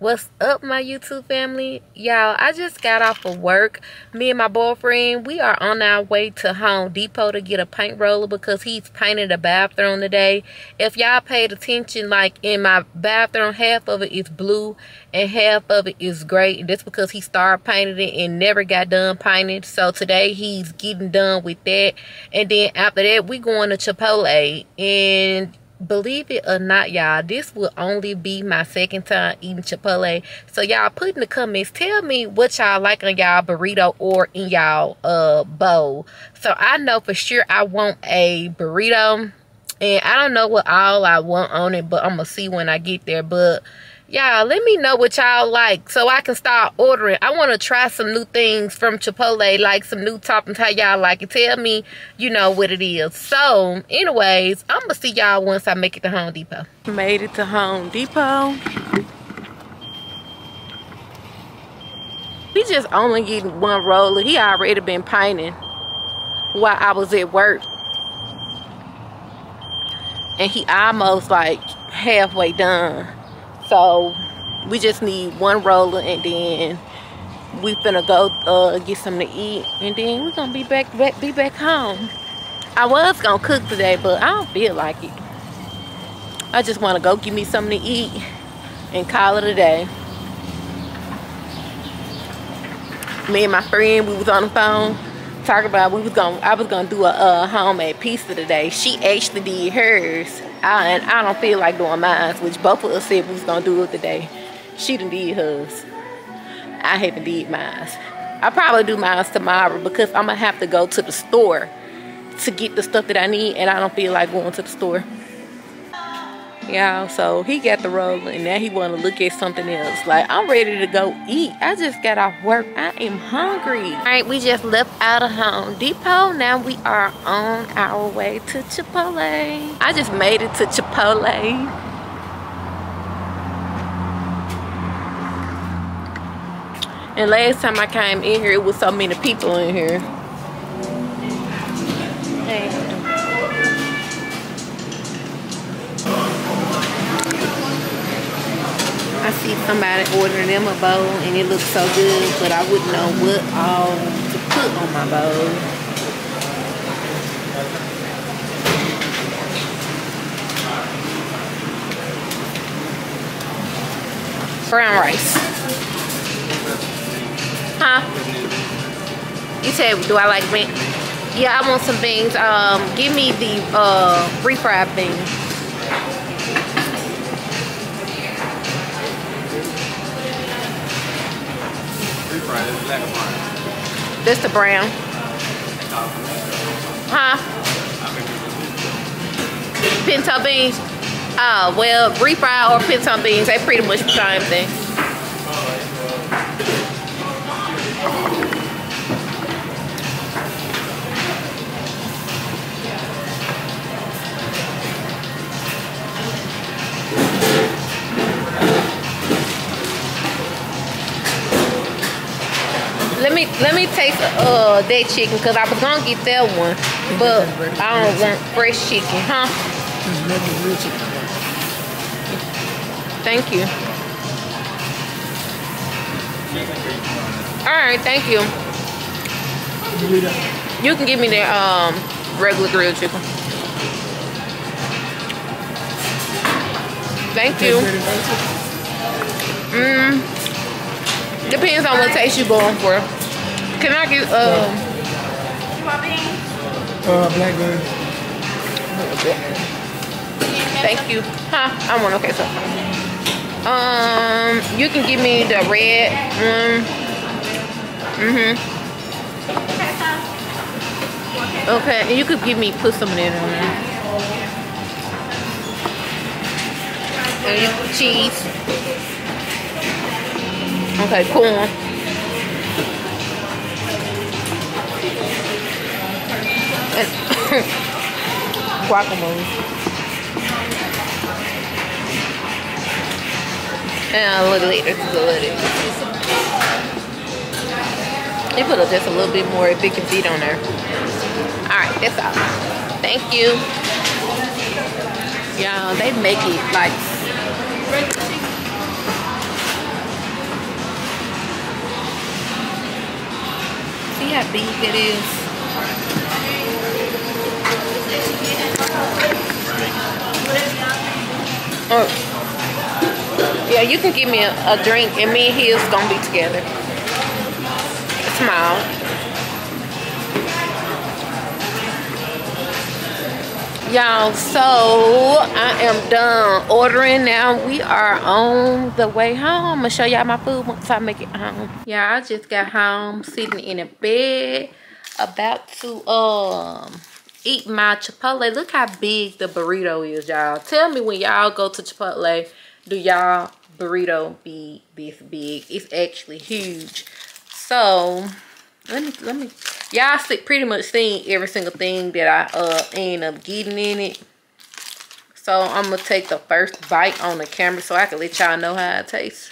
What's up, my YouTube family? Y'all, I just got off of work. Me and my boyfriend, we are on our way to Home Depot to get a paint roller because he's painted the bathroom today. If y'all paid attention, like in my bathroom, half of it is blue and half of it is gray. And That's because he started painting it and never got done painting. So today he's getting done with that. And then after that, we going to Chipotle. And believe it or not y'all this will only be my second time eating chipotle. So y'all put in the comments tell me what y'all like on y'all burrito or in y'all uh bowl. So i know for sure i want a burrito and i don't know what all i want on it but i'm gonna see when i get there. But y'all let me know what y'all like so i can start ordering. I want to try some new things from chipotle like some new toppings how y'all like it. Tell me you know what it is. So anyways i'm gonna see y'all once i make it to home depot. Made it to home depot. We just only getting one roller. He already been painting while i was at work. And he almost like halfway done so we just need one roller and then we finna go uh, get something to eat and then we're gonna be back, back be back home. I was gonna cook today, but I don't feel like it. I just want to go give me something to eat and call it a day. Me and my friend, we was on the phone talking about we was gonna I was gonna do a uh, homemade pizza today. She actually did hers, I, and I don't feel like doing mine, which both of us said we was gonna do it today. She done did hers. I haven't did mine. I'll probably do mine tomorrow because I'm gonna have to go to the store to get the stuff that I need, and I don't feel like going to the store. Yeah, so he got the roll and now he want to look at something else. Like, I'm ready to go eat. I just got off work. I am hungry. All right, we just left out of Home Depot. Now we are on our way to Chipotle. I just made it to Chipotle. And last time I came in here, it was so many people in here. Hey. I see somebody ordering them a bowl and it looks so good, but I wouldn't know what all to put on my bowl. Brown rice. Huh? You said, do I like beans? Yeah, I want some beans. Um, give me the uh, refried beans. This the brown. Huh? Pinto beans? Oh, well, refried or pinto beans, they pretty much the same thing. Let me let me taste uh that chicken because I was gonna get that one, but I don't want fresh chicken, huh? Thank you. All right, thank you. You can give me the um regular grilled chicken. Thank you. Mm. Depends on what taste you're going for. Can I get um Uh, blackberry. Thank you. Huh? I want okay so. Um, you can give me the red one. Mhm. Okay, and you could give me put some of that on there. And cheese. Okay, corn. And guacamole. And a little later to the lettuce. They put just a little bit more if it can fit on there. Alright, that's all. Thank you. Yeah, they make it like See how big it is? Oh. Yeah, you can give me a, a drink and me and he is gonna be together. Smile. Y'all, so I am done ordering now. We are on the way home. I'm gonna show y'all my food once I make it home. Yeah, I just got home, sitting in a bed, about to um eat my Chipotle. Look how big the burrito is, y'all. Tell me when y'all go to Chipotle, do y'all burrito be this big? It's actually huge. So let me let me y'all see pretty much seen every single thing that I uh end up getting in it. So I'm gonna take the first bite on the camera so I can let y'all know how it tastes.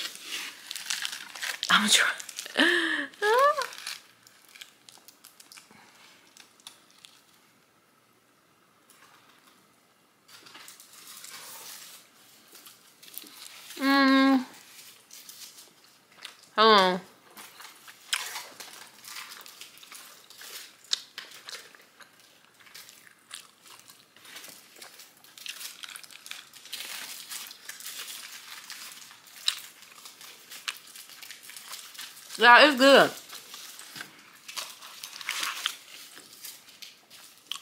I'm gonna try. Mmm. Hold on. Yeah, it's good.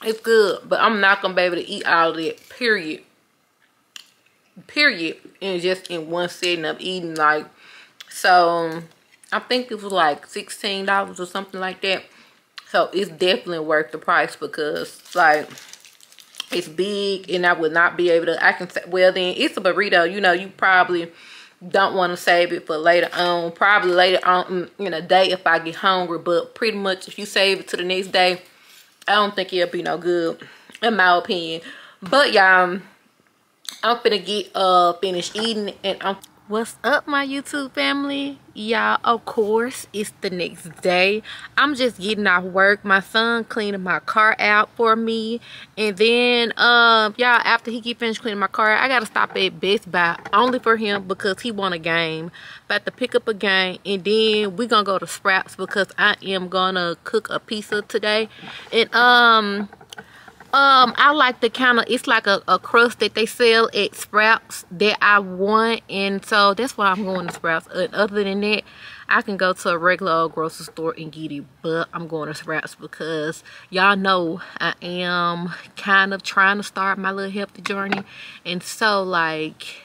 It's good, but I'm not gonna be able to eat all of it. Period. Period. And just in one sitting of eating like so. I think it was like sixteen dollars or something like that. So it's definitely worth the price because like it's big and I would not be able to I can say well then it's a burrito you know you probably don't want to save it for later on. Probably later on in a day if I get hungry but pretty much if you save it to the next day I don't think it'll be no good in my opinion. But y'all I'm finna get uh finished eating and I'm What's up, my YouTube family? Y'all, of course, it's the next day. I'm just getting off work. My son cleaning my car out for me. And then, um, y'all, after he get finished cleaning my car I got to stop at Best Buy only for him because he want a game. About to pick up a game. And then we to go to Sprouts because I am to cook a pizza today. And, um... Um, I like the kind of, it's like a, a crust that they sell at Sprouts that I want. And so that's why I'm going to Sprouts. And other than that, I can go to a regular old grocery store and get it. But I'm going to Sprouts because y'all know I am kind of trying to start my little healthy journey. And so like,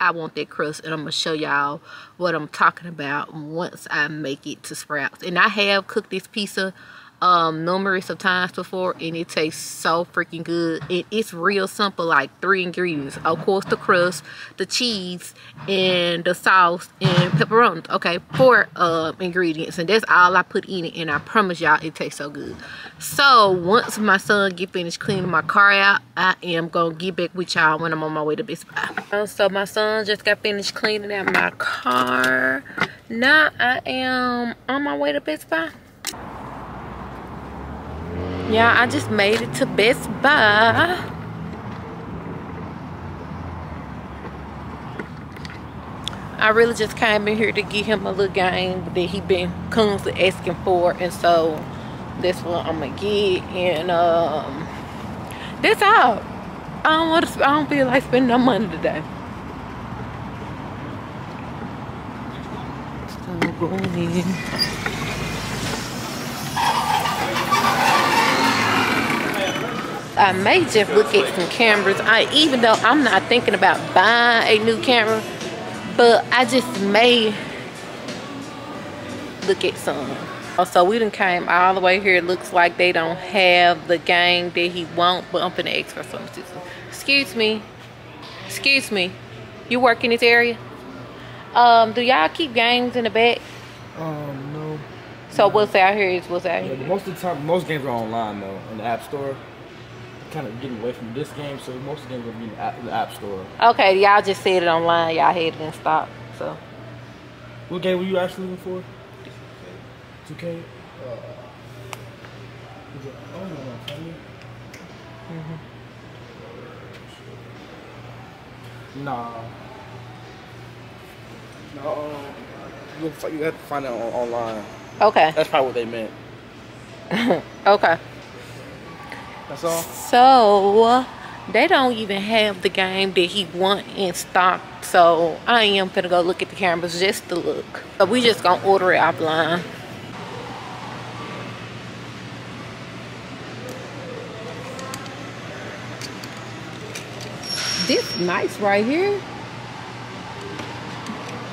I want that crust and I'm gonna show y'all what I'm talking about once I make it to Sprouts. And I have cooked this pizza um numerous of times before and it tastes so freaking good. It, it's real simple like three ingredients. Of course the crust the cheese and the sauce and pepperoni okay? Four uh ingredients and that's all i put in it and i promise y'all it tastes so good. So once my son get finished cleaning my car out i am gonna get back with y'all when i'm on my way to best buy. Uh, so my son just got finished cleaning out my car. Now i am on my way to best buy yeah, I just made it to Best Buy. I really just came in here to get him a little game that he been constantly asking for, and so that's what I'm gonna get. And um, that's all. I don't want to. I don't feel like spending no money today. So going in. I may just look at some cameras. I even though I'm not thinking about buying a new camera, but I just may look at some. So we done came all the way here. It looks like they don't have the game that he want, but I'm finna ask for some. Excuse me. Excuse me. You work in this area? Um, do y'all keep games in the back? Um, no. So what's out here is what's out Yeah, here. most of the time, most games are online though, in the App Store. Kind of getting away from this game, so most of the games will be in the App, the app Store. Okay, y'all just said it online. Y'all had it in stock. So What game were you actually looking for? 2K. Uh, oh, no, no, tell. Nah. No, to- you have to find it online. okay, That's probably what they meant. okay. That's all. So they don't even have the game that he want in stock. So I am gonna go look at the cameras just to look. But we just gonna order it offline. This nice right here.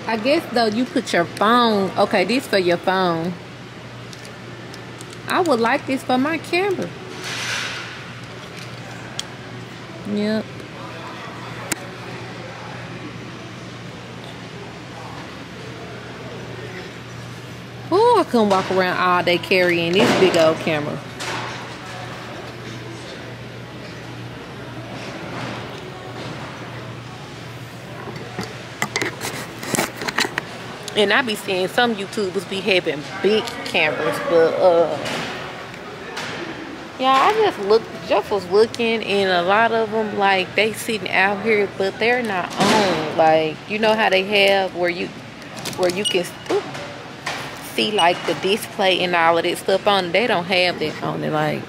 I guess though you put your phone. Okay, this for your phone. I would like this for my camera. Yep. Oh, I couldn't walk around all day carrying this big old camera. And I be seeing some YouTubers be having big cameras, but uh yeah, I just look, just was looking, and a lot of them like they sitting out here, but they're not on. Like you know how they have where you, where you can see like the display and all of that stuff on. They don't have that on it. Like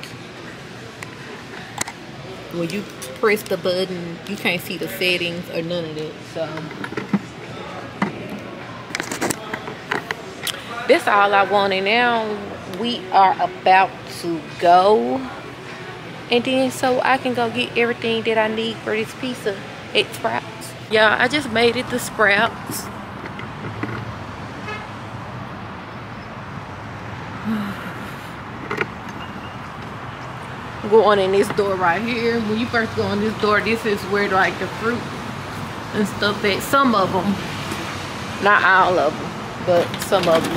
when you press the button, you can't see the settings or none of that. So that's all I wanted. Now we are about to go. And then so I can go get everything that I need for this pizza at Sprouts. Yeah, I just made it to Sprouts. Going in this door right here. When you first go in this door, this is where like the fruit and stuff at. Some of them, not all of them, but some of them.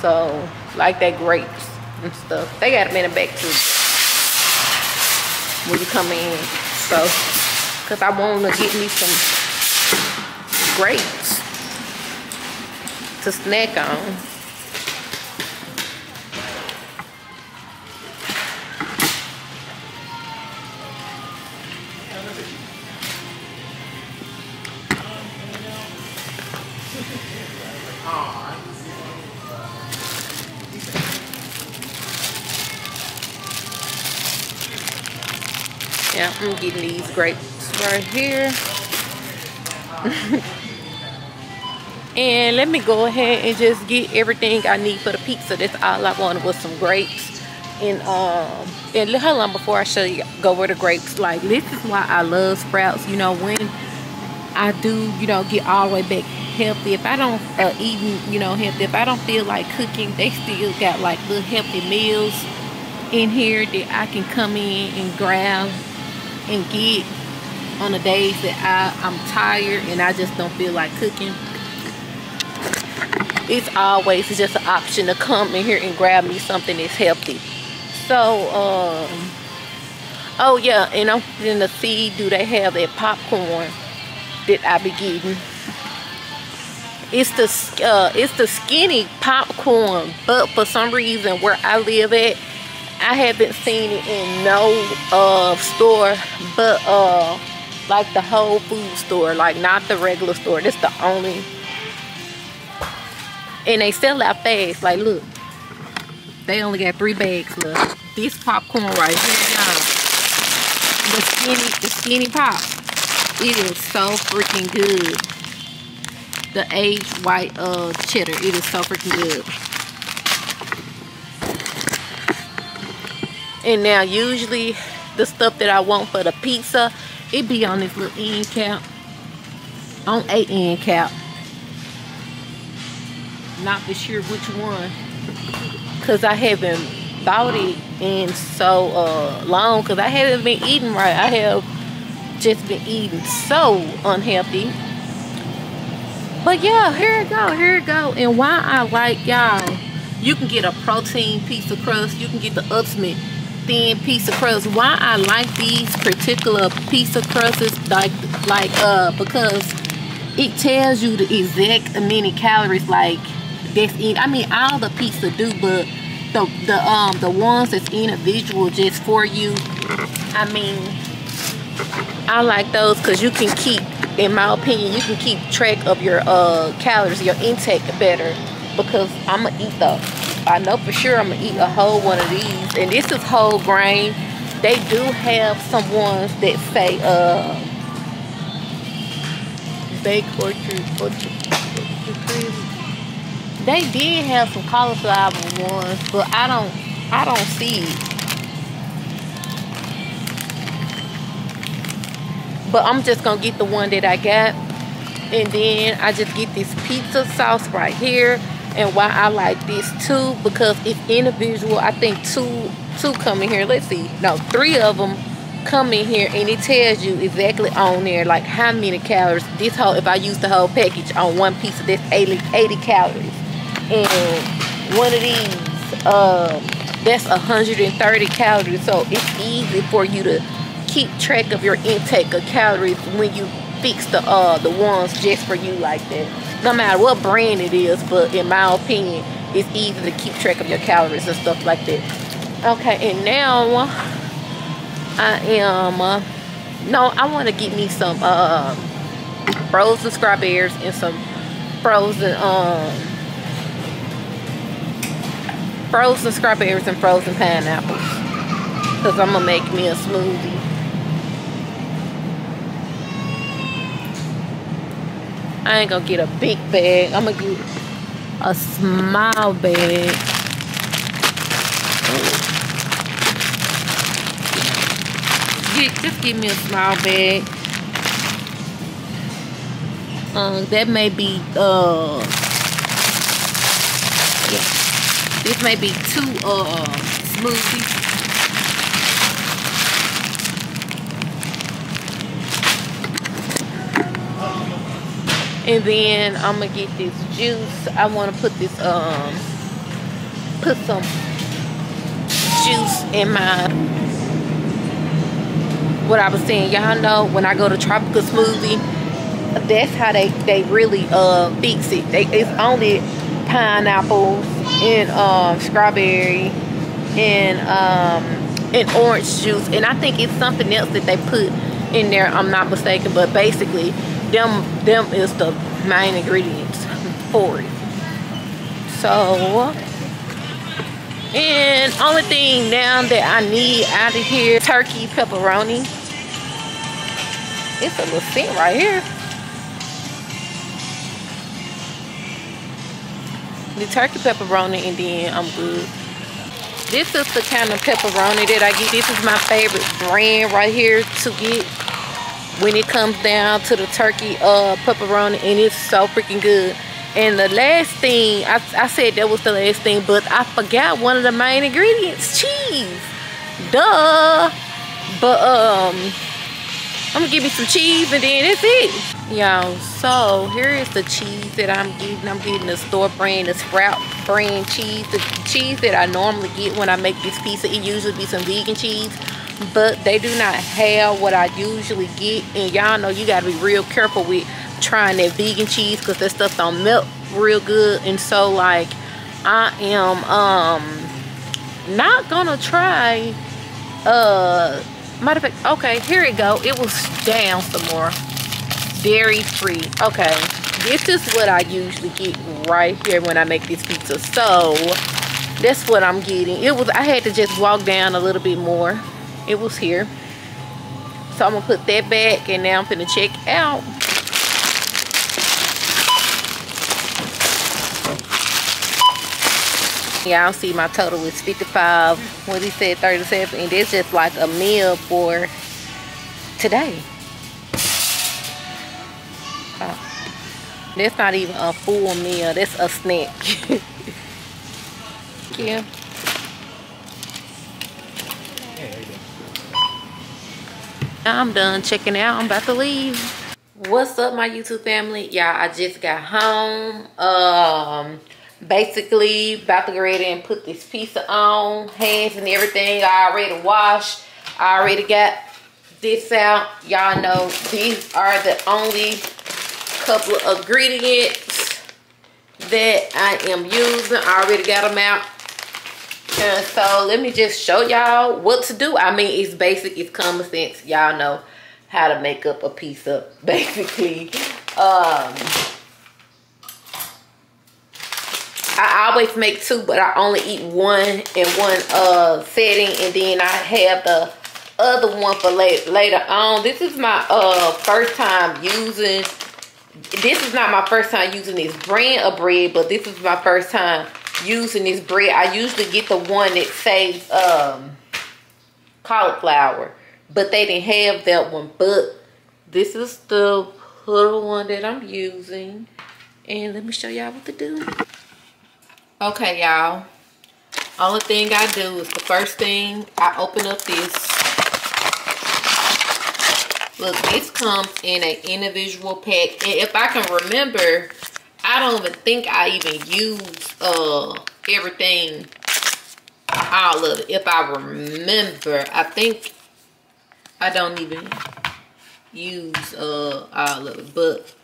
So, like that grapes and stuff. They got them in the back too when you come in. So, cause I want to get me some grapes to snack on. I'm getting these grapes right here. and let me go ahead and just get everything I need for the pizza. That's all I wanted was some grapes. And um and hold on before I show you go over the grapes. Like this is why I love sprouts. You know, when I do, you know, get all the way back healthy. If I don't uh, eating, you know, healthy, if I don't feel like cooking, they still got like little healthy meals in here that I can come in and grab and get on the days that I, I'm tired and I just don't feel like cooking. It's always just an option to come in here and grab me something that's healthy. So, um, oh yeah, and I'm in the see, do they have that popcorn that I be getting? It's the uh, it's the skinny popcorn, but for some reason where I live at, I haven't seen it in no uh store but uh like the Whole Food store, like not the regular store. This the only and they sell out fast. Like look, they only got three bags left. This popcorn right here, y'all. The skinny, the skinny pop. It is so freaking good. The aged white uh cheddar. It is so freaking good. And now usually the stuff that I want for the pizza, it be on this little end cap. On a end cap. Not for sure which one. Cause I haven't bought it in so uh, long. Cause I haven't been eating right. I have just been eating so unhealthy. But yeah, here it go, here it go. And why I like y'all, you can get a protein pizza crust. You can get the ultimate thin pizza crust. Why I like these particular pizza crusts, like like uh because it tells you the exact many calories like that's in. I mean all the pizza do, but the the um the ones that's individual just for you. I mean I like those because you can keep, in my opinion, you can keep track of your uh calories, your intake better because I'm gonna eat the I know for sure I'm gonna eat a whole one of these. And this is whole grain. They do have some ones that say uh baked orchard orchard They did have some cauliflower ones, but I don't I don't see it. But I'm just gonna get the one that I got. And then I just get this pizza sauce right here and why I like this too because it's individual. I think two two come in here. Let's see, no, three of them come in here, and it tells you exactly on there like how many calories. This whole, if I use the whole package on one pizza, that's 80, 80 calories, and one of these, um, that's 130 calories. So it's easy for you to keep track of your intake of calories when you fix the uh the ones just for you like that no matter what brand it is but in my opinion it's easy to keep track of your calories and stuff like that. Okay and now i am uh, no i want to get me some uh frozen strawberries and some frozen um frozen strawberries and frozen pineapples. Because i'm gonna make me a smoothie I ain't gonna get a big bag. I'm gonna get a small bag. Get, just give me a small bag. Um, that may be uh yeah. This may be two uh smoothies. And then I'm gonna get this juice. I wanna put this um put some juice in my what I was saying. Y'all know when I go to tropical smoothie, that's how they they really uh fix it. They, it's only pineapples and um strawberry and um and orange juice, and I think it's something else that they put in there. I'm not mistaken, but basically, them them is the main ingredients for it. So. And only thing now that I need out of here, turkey pepperoni. It's a little scent right here. The turkey pepperoni and then I'm good. This is the kind of pepperoni that I get. This is my favorite brand right here to get when it comes down to the turkey uh, pepperoni and it's so freaking good. And the last thing, I, I said that was the last thing, but I forgot one of the main ingredients, cheese. Duh. But, um, I'm gonna give you some cheese and then that's it. Y'all, so here is the cheese that I'm getting. I'm getting the store brand, the Sprout brand cheese. The cheese that I normally get when I make this pizza, it usually be some vegan cheese. But they do not have what I usually get. And y'all know you gotta be real careful with trying that vegan cheese because that stuff don't melt real good. And so like I am um not gonna try uh matter of fact okay here it go. It was down some more. Dairy free. Okay this is what I usually get right here when I make this pizza. So that's what I'm getting. It was I had to just walk down a little bit more it was here so I'm gonna put that back and now I'm gonna check out Y'all see my total is 55. What he said, 37. And it's just like a meal for today. Oh. That's not even a full meal. That's a snack. yeah. I'm done checking out. I'm about to leave. What's up, my YouTube family? Y'all, I just got home. Um basically about to get ready and put this pizza on hands and everything i already washed i already got this out y'all know these are the only couple of ingredients that i am using i already got them out so let me just show y'all what to do i mean it's basic it's common sense y'all know how to make up a pizza basically um I always make two, but I only eat one in one uh setting, and then I have the other one for later later on. This is my uh first time using. This is not my first time using this brand of bread, but this is my first time using this bread. I usually get the one that says um cauliflower, but they didn't have that one. But this is the little one that I'm using, and let me show y'all what to do. Okay, y'all. Only thing I do is the first thing I open up this. Look, this comes in an individual pack. And if I can remember, I don't even think I even use uh everything all of it. If I remember, I think I don't even use uh all of it. But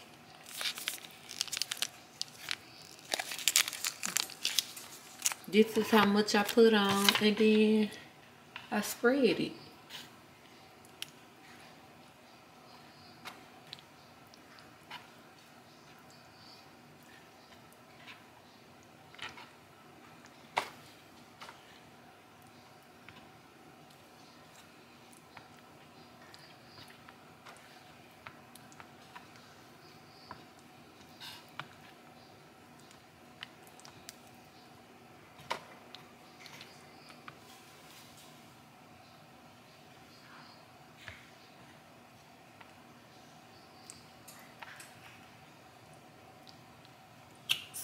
this is how much I put on and then I spread it.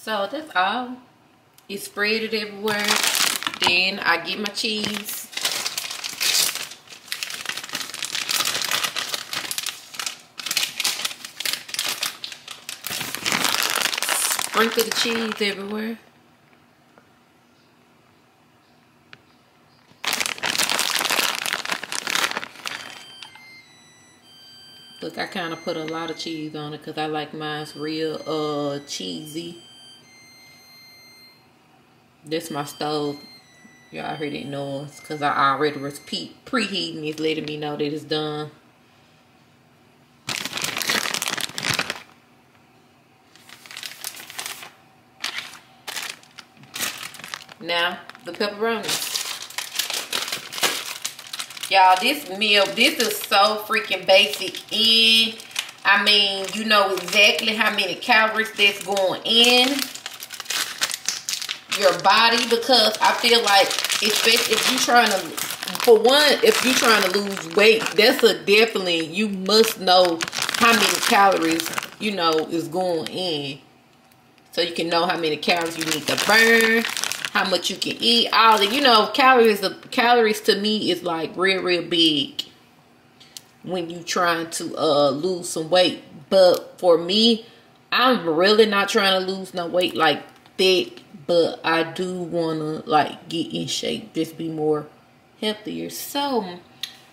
So that's all. You spread it everywhere. Then I get my cheese. Sprinkle the cheese everywhere. Look, I kind of put a lot of cheese on it because I like mine's real uh cheesy. This my stove. Y'all heard it noise because I already was pre preheating. It's letting me know that it's done. Now, the pepperoni. Y'all, this meal, this is so freaking basic. And, I mean, you know exactly how many calories that's going in your body because I feel like, especially if you're trying to, for one, if you're trying to lose weight, that's a definitely, you must know how many calories, you know, is going in. So you can know how many calories you need to burn, how much you can eat, all the, you know, calories, the calories to me is like real, real big when you trying to uh lose some weight. But for me, I'm really not trying to lose no weight like thick, but I do wanna like get in shape, just be more healthier. So,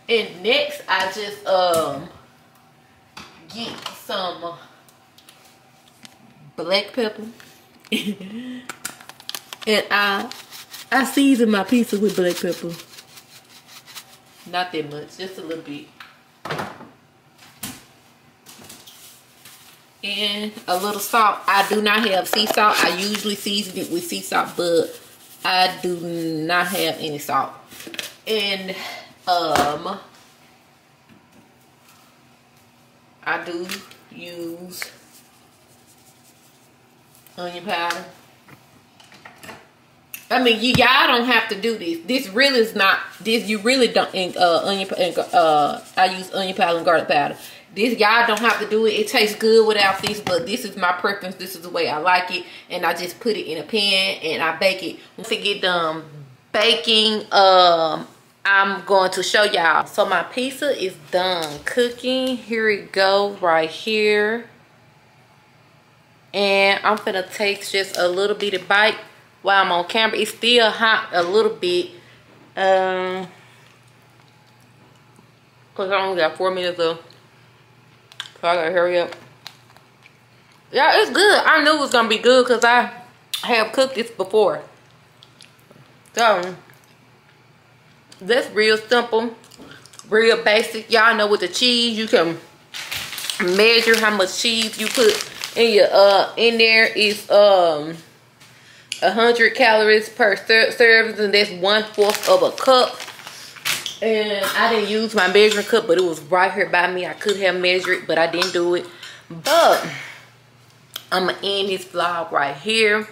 and next I just um get some black pepper. and I I season my pizza with black pepper. Not that much, just a little bit. And a little salt. I do not have sea salt. I usually season it with sea salt, but I do not have any salt. And um I do use onion powder. I mean, you y'all don't have to do this. This really is not this. You really don't. Uh, onion uh, I use onion powder and garlic powder. This y'all don't have to do it. It tastes good without this, but this is my preference. This is the way I like it, and I just put it in a pan and I bake it. Once it get done baking, um, I'm going to show y'all. So my pizza is done cooking. Here it go, right here. And I'm gonna take just a little bit of bite while I'm on camera. It's still hot a little bit. Um, cause I only got four minutes left. So I gotta hurry up. Yeah, it's good. I knew it was gonna be good because I have cooked this before. So, that's real simple, real basic. Y'all know with the cheese, you can measure how much cheese you put in your uh in there is um a hundred calories per ser serving, and that's one fourth of a cup. And I didn't use my measuring cup, but it was right here by me. I could have measured, but I didn't do it. But I'm gonna end this vlog right here.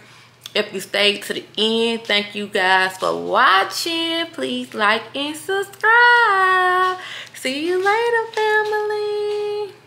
If you stayed to the end, thank you guys for watching. Please like and subscribe. See you later, family.